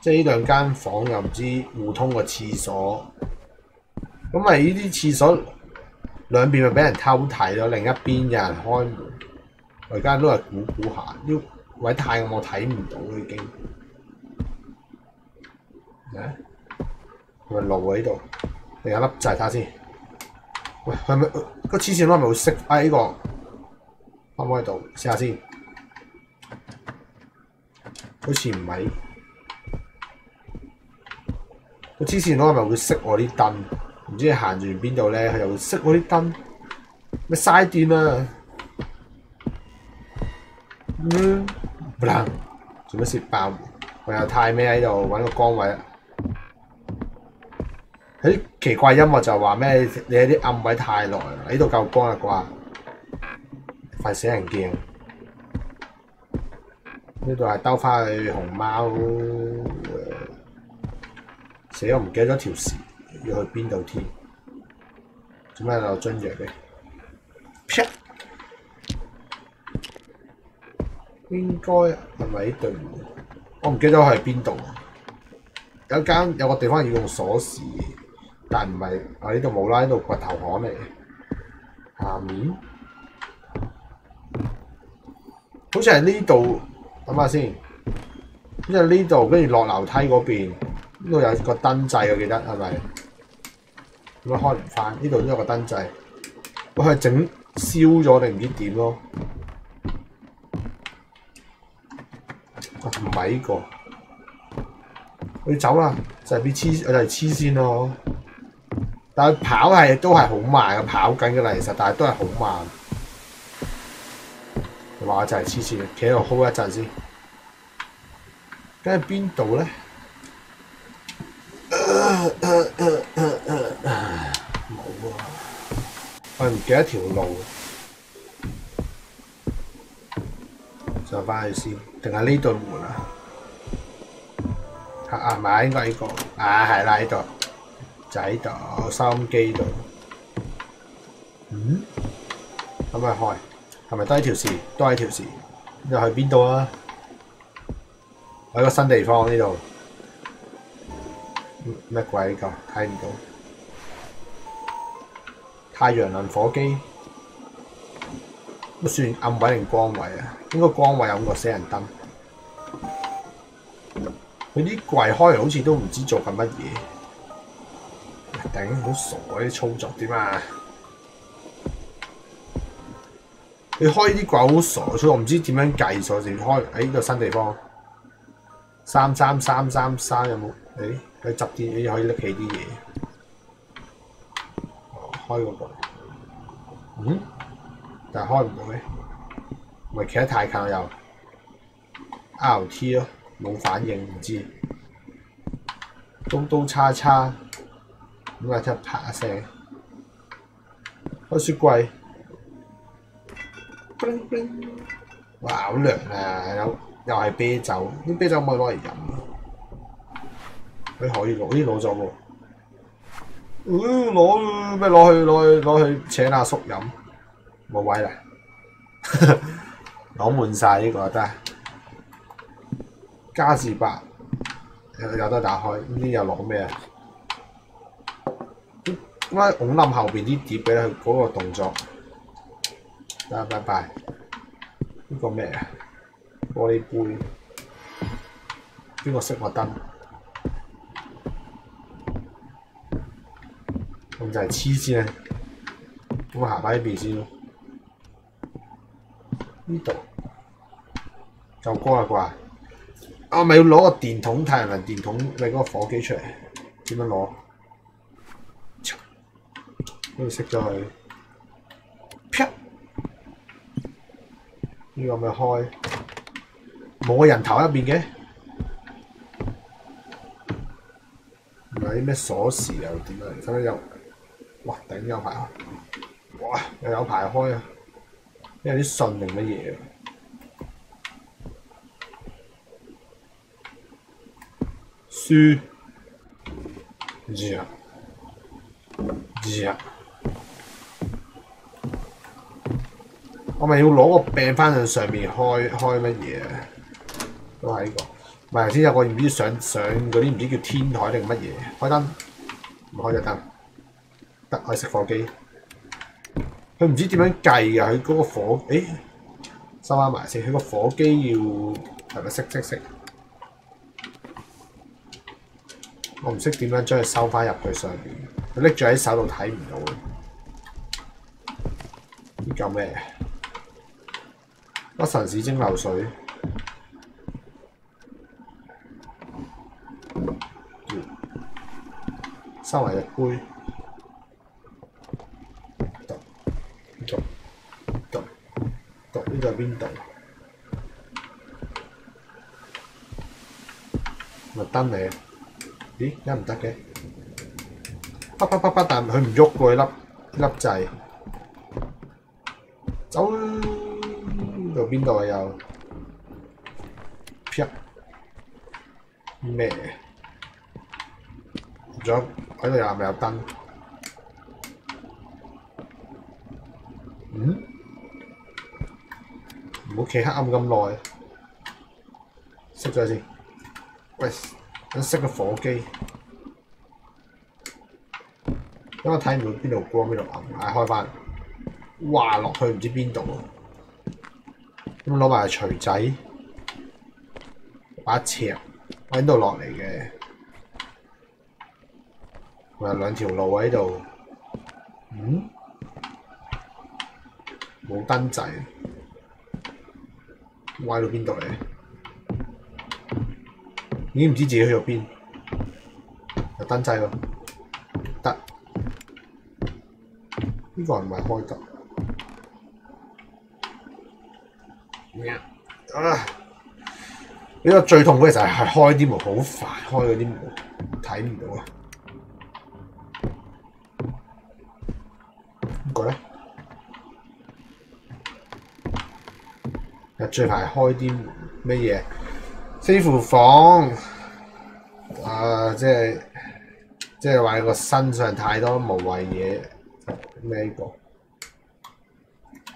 即係呢兩間房又唔知互通個廁所，咁咪呢啲廁所兩邊咪俾人偷睇咯，另一邊有人開門。我而家都係估估下，呢位太暗我睇唔到已經。誒，係咪路喺度？定有粒掣睇下先。喂，係咪個黐線佬係咪會識？啊呢、個可唔可以度？試下先。好似唔係。個黐線佬係咪會熄我啲燈？唔知行住邊度咧，佢又會熄我啲燈。咩嘥電啊！嗯，不能做乜蝕爆？我又太咩喺度揾個光位啊！喺奇怪音樂就話咩？你喺啲暗位太耐啦，呢度夠光啦啩？快死人驚！呢度係兜翻去熊貓，死我唔記得咗條線要去邊度添？做咩有樽藥嘅？啪！應該係咪呢對？我唔記得咗係邊度。有間有個地方要用鎖匙。但唔係，我呢度冇啦，呢度掘頭巷嚟。下面好似係呢度，諗下先。因為呢度跟住落樓梯嗰邊，呢度有個燈掣，我記得係咪？點解開唔翻？呢度都有個燈掣，我係整燒咗定唔知點咯？唔係呢個，我要走啦！就係俾黐，我就係黐線咯。但係跑係都係好慢嘅，跑緊嘅啦，其實，但係都係好慢。話就係黐線，企喺度 hold 一陣先。跟住邊度咧？冇啊！我唔记得条路，上翻去先，定系呢度门啊？啊，唔係應該呢个啊，系啦呢度。就喺度收音机度，嗯？可唔可以開？係咪都係條線？都係條線。又去边度啊？喺个新地方呢度。咩鬼呢個？睇唔到。太陽能火機都算暗位定光位啊？應該光位有個死人燈。佢啲櫃開嚟好似都唔知做緊乜嘢。頂好傻啊！啲操作點啊？你開啲櫃好傻，所以我唔知點樣計數先開。喺呢個新地方，三三三三三有冇？誒，可以執啲，你可以拎起啲嘢。哦，開嗰個，嗯，但係開唔到嘅，咪企得太近又 R T 咯，冇反應，唔知刀刀叉叉。咁啊！真係啪一聲，開雪櫃，冰冰，哇！好涼啊！有又係啤酒，啲啤酒可唔可以攞嚟飲可以攞，咦攞咗喎！攞咩攞去攞去攞去請阿叔飲，冇位啦，攞滿晒呢個得。加士伯有有得打開，呢啲又攞咩啊？點解拱冧後邊啲碟嘅咧？佢嗰個動作，得拜拜。呢個咩啊？玻璃杯，邊個熄我燈？咁就係黐線！咁我行翻呢邊先咯。呢度夠光啦啩？我咪要攞個電筒太陽能電筒，你嗰個火機出嚟，點樣攞？跟住熄咗佢，啪！呢個咪開，冇個人頭入邊嘅，唔係啲咩鎖匙又點啊？咁樣又，哇！頂有排開，哇！又有排開啊！因為啲信定乜嘢啊？書，唔知啊，唔知啊。我咪要攞個柄翻去上面開開乜嘢？都係呢、個，唔係頭先有個唔知上上嗰啲唔知叫天台定乜嘢？開燈，唔開就燈，得可以熄火機。佢唔知點樣計啊？佢嗰個火，誒收翻埋先。佢個火機要係咪熄熄熄？我唔識點樣將佢收翻入去上面。佢拎住喺手度睇唔到。呢嚿咩？屈臣氏蒸餾水，收埋隻杯，度度度度，呢度係邊度？咪燈嚟？咦，一唔得嘅，啪啪啪啪，但佢唔喐過粒粒掣，走啦！到邊度啊？又啪咩？仲有喺度有咪有燈？嗯？唔好企黑暗咁耐，熄咗先。喂，等熄個火機，因為睇唔到邊度光邊度暗，唉開翻。哇！落去唔知邊度。咁攞埋锤仔，把尺我喺度落嚟嘅，仲有兩條路喺度。嗯？冇燈仔，歪到邊度嚟？已經唔知自己去咗邊。有燈仔喎，得。呢個唔係開得。啊！呢個最痛苦嘅就係係開啲門好煩，開嗰啲門睇唔到啊！呢個咧，日最排開啲咩嘢？師傅房啊，即係即係話個身上太多無謂嘢，咩呢個？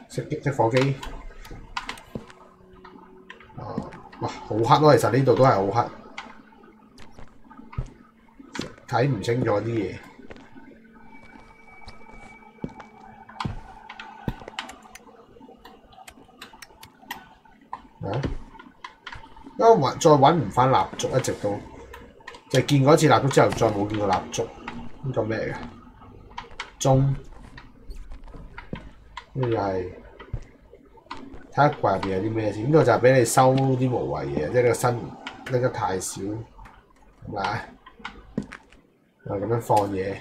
熄熄火機。啊！哇，好黑咯，其實呢度都係好黑，睇唔清楚啲嘢。啊！因為再揾唔翻蠟燭，一直都就見過一次蠟燭之後，再冇見過蠟燭。呢個咩嚟㗎？鐘呢個又係睇下櫃入邊有啲咩先。呢個就係俾你收啲無謂嘢，即係呢個身拎得太少，係咪啊？又咁樣放嘢，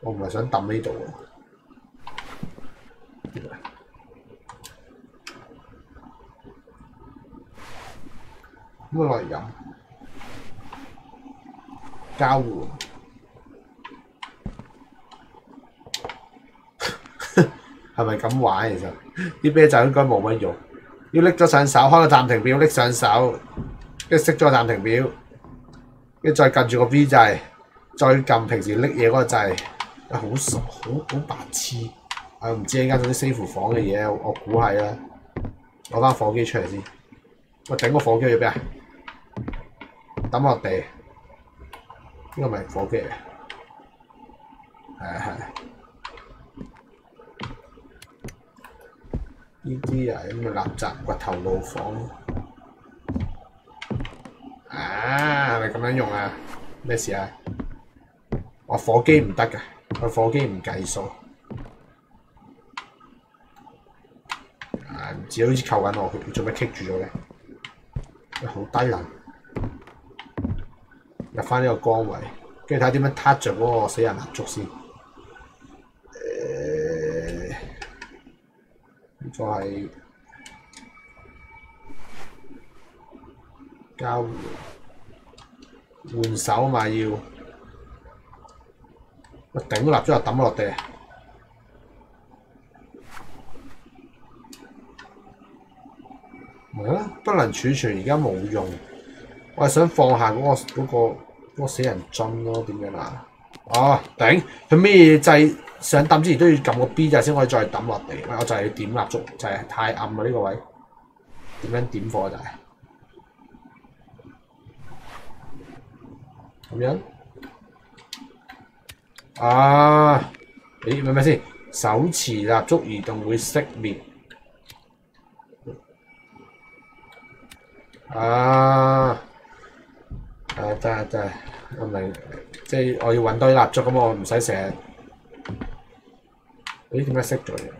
我唔係想抌呢度喎。咁我攞嚟飲，交換，係咪咁玩？其實啲啤酒應該冇乜用，要拎咗上手，開個暫停表拎上手，跟住熄咗暫停表，跟住再撳住個 V 掣，再撳平時拎嘢嗰個掣，好傻，好好白痴，啊唔知依家嗰啲 save 房嘅嘢，我估係啦，攞翻火機出嚟先，我整個火機要咩啊？抌落地，呢個咪火機嚟？係係。呢啲啊咁嘅垃圾掘頭路房，啊係咪咁樣用啊？咩事啊？我火機唔得㗎，我火機唔計數。啊唔知好似扣緊我，佢做咩棘住咗咧？好低能。入翻呢個崗位，跟住睇下點樣撻着嗰個死人蠟燭先。誒、再係交換手嘛要，我頂個蠟燭又抌落地。係啊，不能儲存，而家冇用。我係想放下嗰、個嗰、個嗰個死人樽咯，點樣啊？哦，頂！佢咩嘢掣上抌之前都要撳個 B 掣先可以再抌落地。喂，我就係要點蠟燭，就係、太暗啊！呢、個位點樣點火就係、咁樣啊？咦？咪咪先？手持蠟燭移動會熄滅。啊！誒得啊得啊，我明，即係我要揾多啲蠟燭，咁我唔使成日。咦？點解熄咗嘅？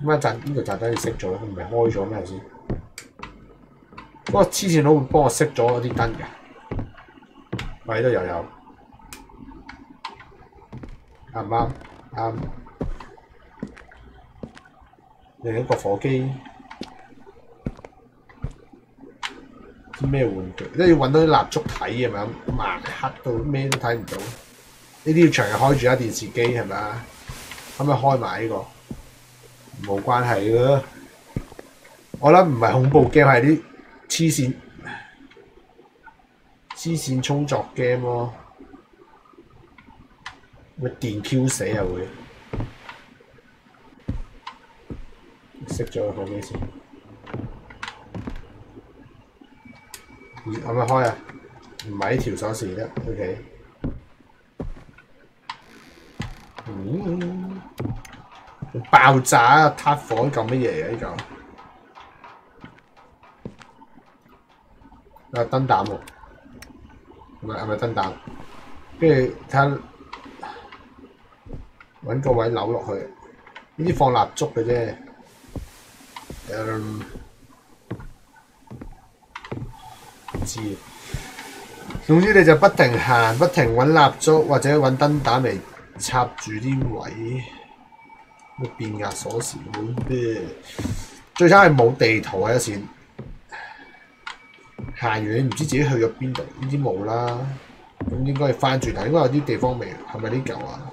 點解盞呢度盞燈要熄咗？佢唔係開咗咩先？嗰個黐線佬會幫我熄咗啲燈嘅。喂，呢度又有，啱唔啱？啱。另一個火機。啲啲咩玩具？即係要揾到啲蠟燭睇係咪啊？盲黑到咩都睇唔到。呢啲要長日開住一電視機係咪啊？可唔可以開埋呢、個？冇關係嘅。我諗唔係恐怖 game，係啲黐線黐線操作 game 咯。會電 Q 死啊會！熄咗個火機先。係咪開啊？唔係呢條鎖匙啫，OK。嗯，爆炸啊！撻火咁乜嘢啊？呢個啊燈膽喎，係咪係咪燈膽？跟住睇下揾個位扭落去，呢啲放蠟燭嘅啫。嗯。知，總之你就不停行，不停揾蠟燭或者揾燈膽嚟插住啲位，咩變壓鎖匙冇咩？最差係冇地圖啊！一线行完唔知自己去咗邊度，呢啲冇啦。咁應該要翻轉頭，應該有啲地方未，係咪呢嚿啊？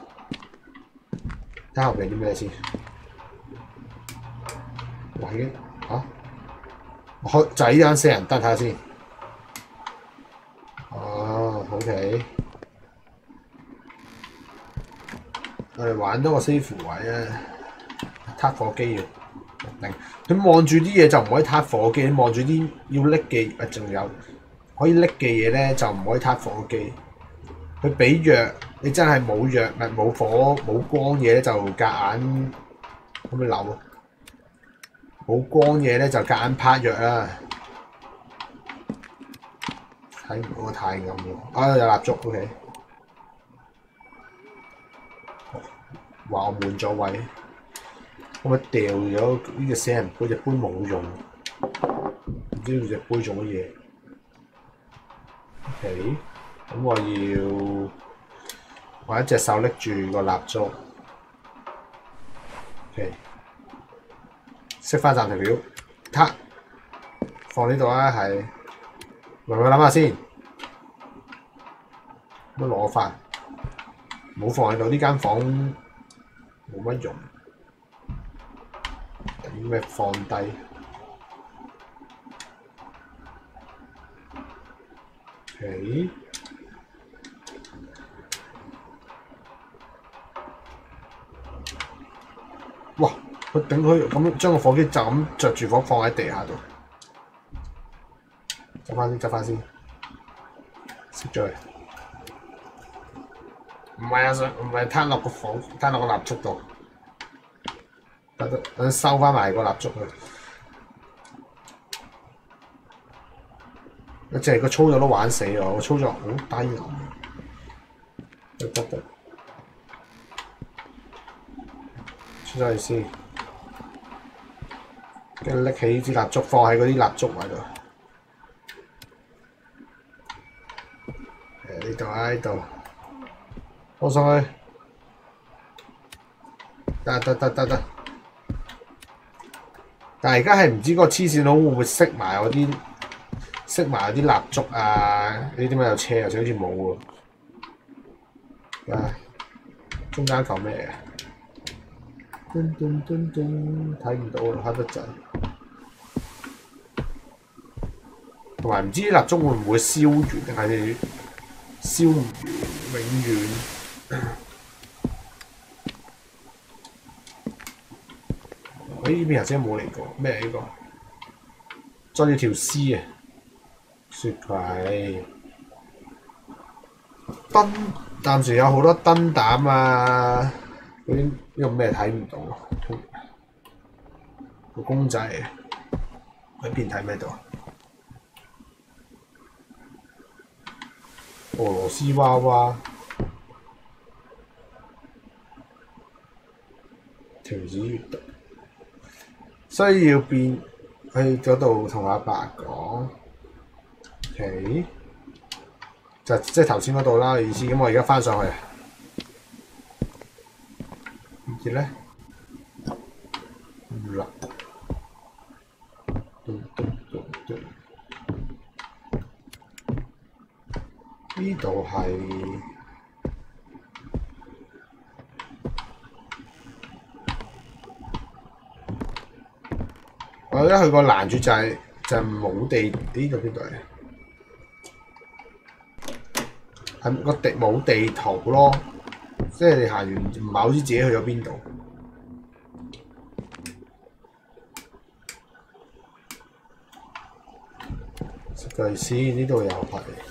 睇下後邊啲咩先。哇！已經嚇，開就係呢盞死人燈，睇下先。，OK。我哋玩多個 save 位啊，撻火機要定。佢望住啲嘢就唔可以撻火機，你望住啲要拎嘅，啊仲有可以拎嘅嘢咧就唔可以撻火機。佢俾藥，你真係冇藥，咪冇火冇光嘢咧就夾硬可唔可以扭？冇光嘢咧就夾硬拍藥啦。睇唔到太暗喎，啊有蠟燭，OK。話我滿咗位，我咪掉咗呢隻死人杯，隻杯冇用，唔知呢隻杯做乜嘢。OK，咁我要我一隻手拎住個蠟燭。OK，熄翻暫停表，撻放呢度啊，係。咪咪諗下先，乜攞翻？冇放喺度，呢間房冇乜用。等咩放低？OK。哇！佢頂佢咁樣將個火機就咁着住火放喺地下度。執翻先，執翻先，熄咗佢。唔係啊，唔係攤落個火，攤落個蠟燭度，等等收翻埋個蠟燭佢。一隻個操作都玩死我，個操作好低能。得得得，出咗去先，跟住拎起支蠟燭放喺嗰啲蠟燭位度。呢度啊，呢度，放上去，得得得得得。但系而家係唔知嗰個黐線佬會唔會熄埋嗰啲，熄埋嗰啲蠟燭啊？呢啲咩有車啊？好似冇喎。啊，中間求咩嚟嘅？噔噔噔噔，睇唔到啦，黑得滯。同埋唔知啲蠟燭會唔會燒完定係？燒唔完，永遠。誒呢邊頭先冇嚟過，咩呢、個？裝住條絲啊！雪櫃燈，暫時有好多燈膽啊！嗰啲呢個咩睇唔到？個公仔喺邊睇咩度？俄羅斯娃娃，停止閱讀，需要變去嗰度同阿爸講，OK，就即係頭先嗰度啦意思。咁我而家翻上去，跟住咧，啦，呢度係我而家去個難處就係、就係、冇地呢度邊度嚟？係個地冇地圖咯，即係你行完唔係好知自己去咗邊度。實際先呢度又係。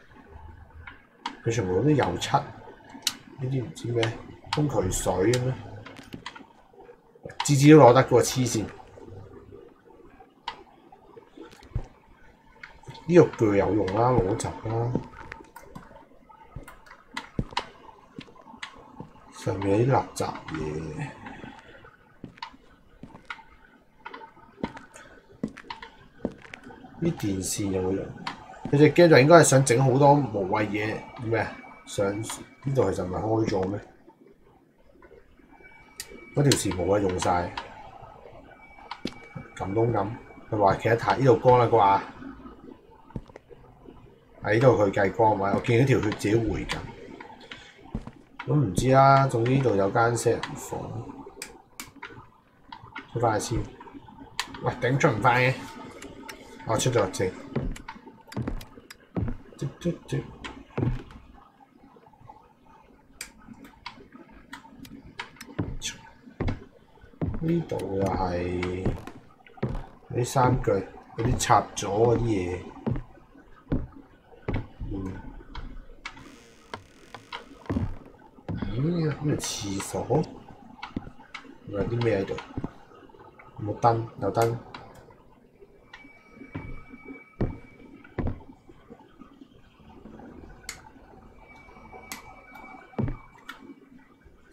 佢全部都油漆，呢啲唔知咩通渠水咁咩，支支都攞得嘅，黐線！呢、這個鋸有用啦，攞集啦。上面啲垃圾嘢，啲電線有冇用？佢隻 game 就應該係想整好多無謂嘢咩？上呢度其實唔係開咗咩？嗰條匙冇啊，用晒。撳都撳，佢話企一睇呢度光啦啩。喺呢度佢計光位，我見到條血自己回緊。咁唔知啦，總之呢度有間石人房。出翻去先。喂，頂出唔翻嘅。我出咗先。嘟嘟嘟呢度又係啲三腳嗰啲插咗嗰啲嘢。嗯。咦？咁咪廁所？有啲咩喺度？冇燈？有燈。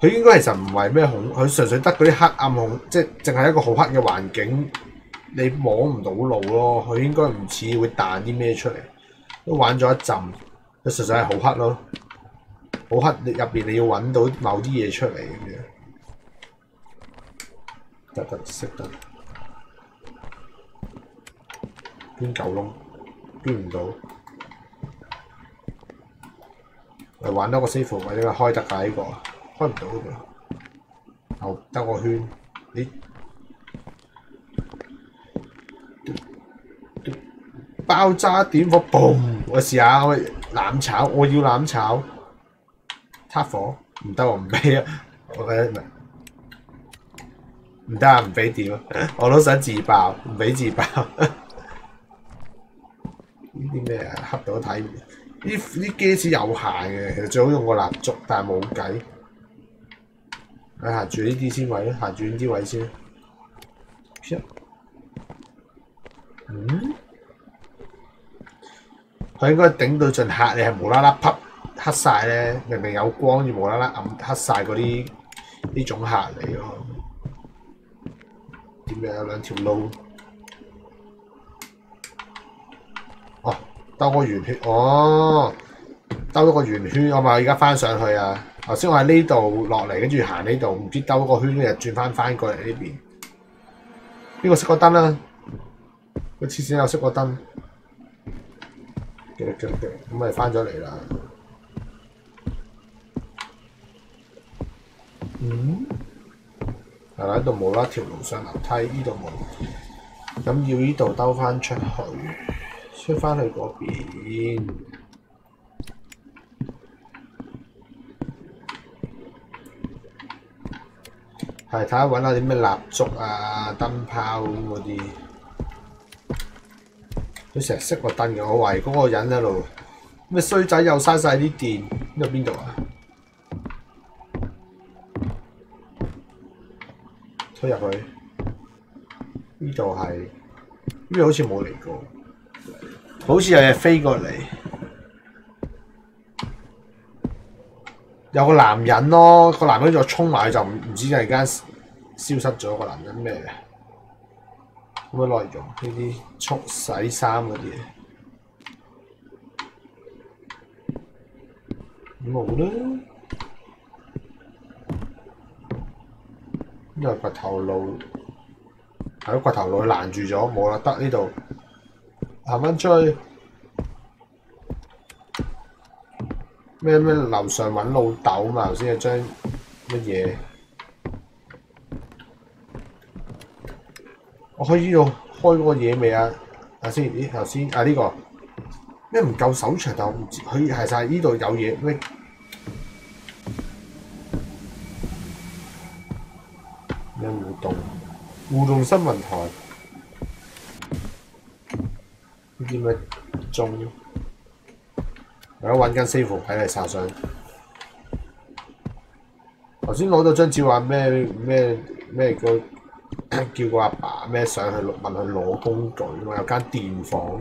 佢應該其實唔係咩恐，佢純粹得嗰啲黑暗恐，即係淨係一個好黑嘅環境，你摸唔到路咯。佢應該唔似會彈啲咩出嚟，都玩咗一陣，佢純粹係好黑咯，好黑。你入邊你要揾到某啲嘢出嚟咁樣。得得識得，邊狗窿邊唔到，嚟玩多個師傅或者開得㗎呢個，開唔到嘅，又得個圈，咦？爆炸點火，boom！我試下我攬炒，我要攬炒，撻火唔得我唔俾啊！我覺得唔。得啊！唔俾點啊！我都想自爆，唔俾自爆。呢啲咩啊？黑到睇唔見。呢啲機子有限嘅，其實最好用個蠟燭，但係冇計。你行住呢啲先位啦，行住呢啲位先。嗯？佢應該頂到盡黑，你係無啦啦啪黑晒咧，明明有光，要無啦啦暗黑晒嗰啲呢種黑嚟咯。點樣有兩條路？哦，兜個圓圈，哦，兜咗個圓圈，我咪而家翻上去啊！頭先我喺呢度落嚟，跟住行呢度，唔知兜個圈，跟住轉翻翻過嚟呢邊。邊個熄個燈啊？個廁所又熄個燈。嘅嘅嘅，咁咪翻咗嚟啦。嗯？係啦，呢度冇啦，條路上樓梯呢度冇，咁要呢度兜翻出去，出翻去嗰邊。係睇下揾下啲咩蠟燭啊、燈泡咁嗰啲。佢成日熄個燈嘅，我懷疑嗰個人喺度咩衰仔又嘥晒啲電，呢度邊度啊？推入去，呢度係呢度好似冇嚟過，好似有嘢飛過嚟，有個男人咯，個男人就衝埋去就唔知突然間消失咗個男人咩嘅，咁嘅內容呢啲速洗衫嗰啲嘢，冇啦。因為掘頭路係咯，掘頭路攔住咗，冇啦，得呢度。行翻出去。咩咩樓上揾老豆嘛，頭先係張乜嘢？我可以呢度開嗰個嘢未啊？睇先，咦頭先啊呢個咩唔夠手長，但我唔知佢係晒呢度有嘢咩？咩互動？互動新聞台呢啲咩鐘？而家揾緊 save 喺嚟殺上。頭先攞到張照話咩咩咩個 叫個阿爸咩上去問佢攞工具，我有間電房。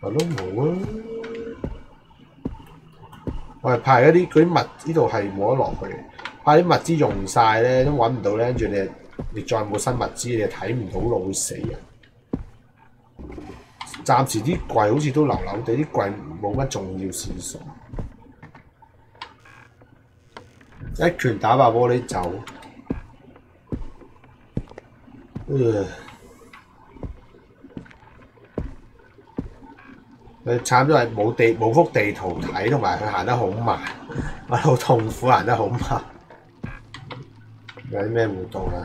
我都，冇啊！我係派嗰啲嗰啲物呢度係冇得落去，派啲物資用晒咧都揾唔到咧，跟住你你再冇新物資，你睇唔到路會死啊。暫時啲櫃好似都流流地，啲櫃冇乜重要線索。一拳打爆玻璃走。呃佢慘咗係冇地冇幅地圖睇，同埋佢行得好慢，我好痛苦行得好慢。有啲咩活動啊？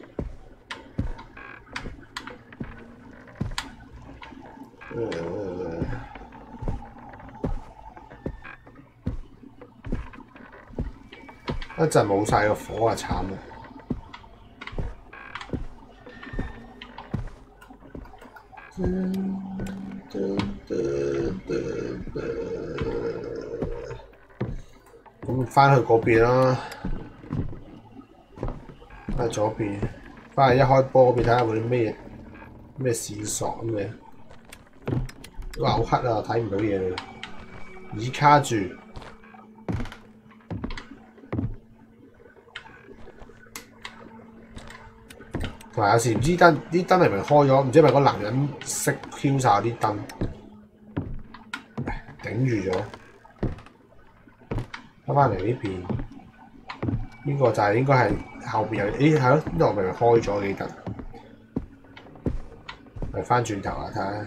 一陣冇晒個火啊，慘啊！咁翻去嗰邊啦，翻去左邊，翻去一開波嗰邊睇下有啲咩咩線索咁嘅。哇！好黑啊，睇唔到嘢，已卡住。同埋有時唔知燈啲燈明明開咗，唔知係咪個男人熄 Q 晒啲燈，頂住咗。翻返嚟呢邊，呢、個就係應該係後邊有，咦係咯？呢度明明開咗幾燈，咪翻轉頭啊睇。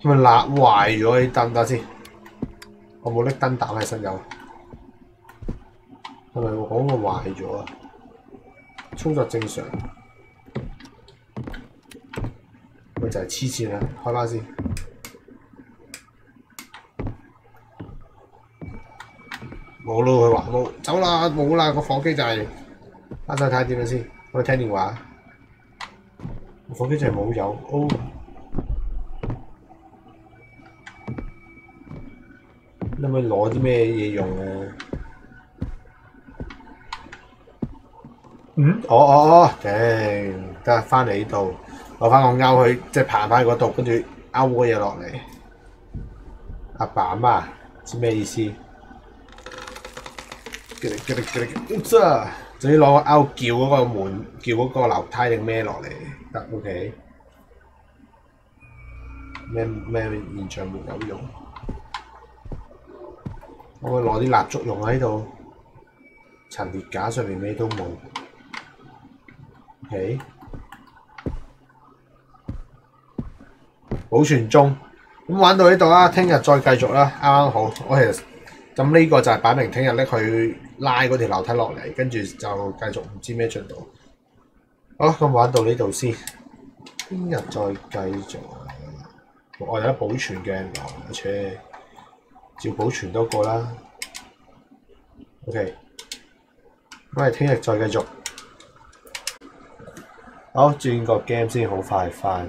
係咪辣壞咗啲燈？等下先，我冇拎燈膽喺身有。係咪我講個壞咗啊？操作正常，咪就係黐線啦！開翻先。冇咯，佢話冇，走啦，冇啦，個火機就係翻晒睇下點樣先。我哋聽電話，個火機就係冇油。哦。你可以攞啲咩嘢用啊？嗯？哦哦哦，頂，得翻嚟呢度，攞翻個鈎去，即係爬翻去嗰度，跟住勾個嘢落嚟。阿爸阿媽知咩意思？吉力吉力吉力，啫！仲要攞個勾叫嗰個門，叫嗰個樓梯定咩落嚟？得 OK。咩咩現象沒有用？我會攞啲蠟燭用喺度，陳列架上面咩都冇。OK，保存中。咁玩到呢度啦，聽日再繼續啦。啱啱好，我其實咁呢個就係擺明聽日拎佢拉嗰條樓梯落嚟，跟住就繼續唔知咩進度。好，咁玩到呢度先，聽日再繼續。我有得保存嘅，而且。照保存多個啦，OK，咁我哋聽日再繼續。好，轉個 game 先，好快翻。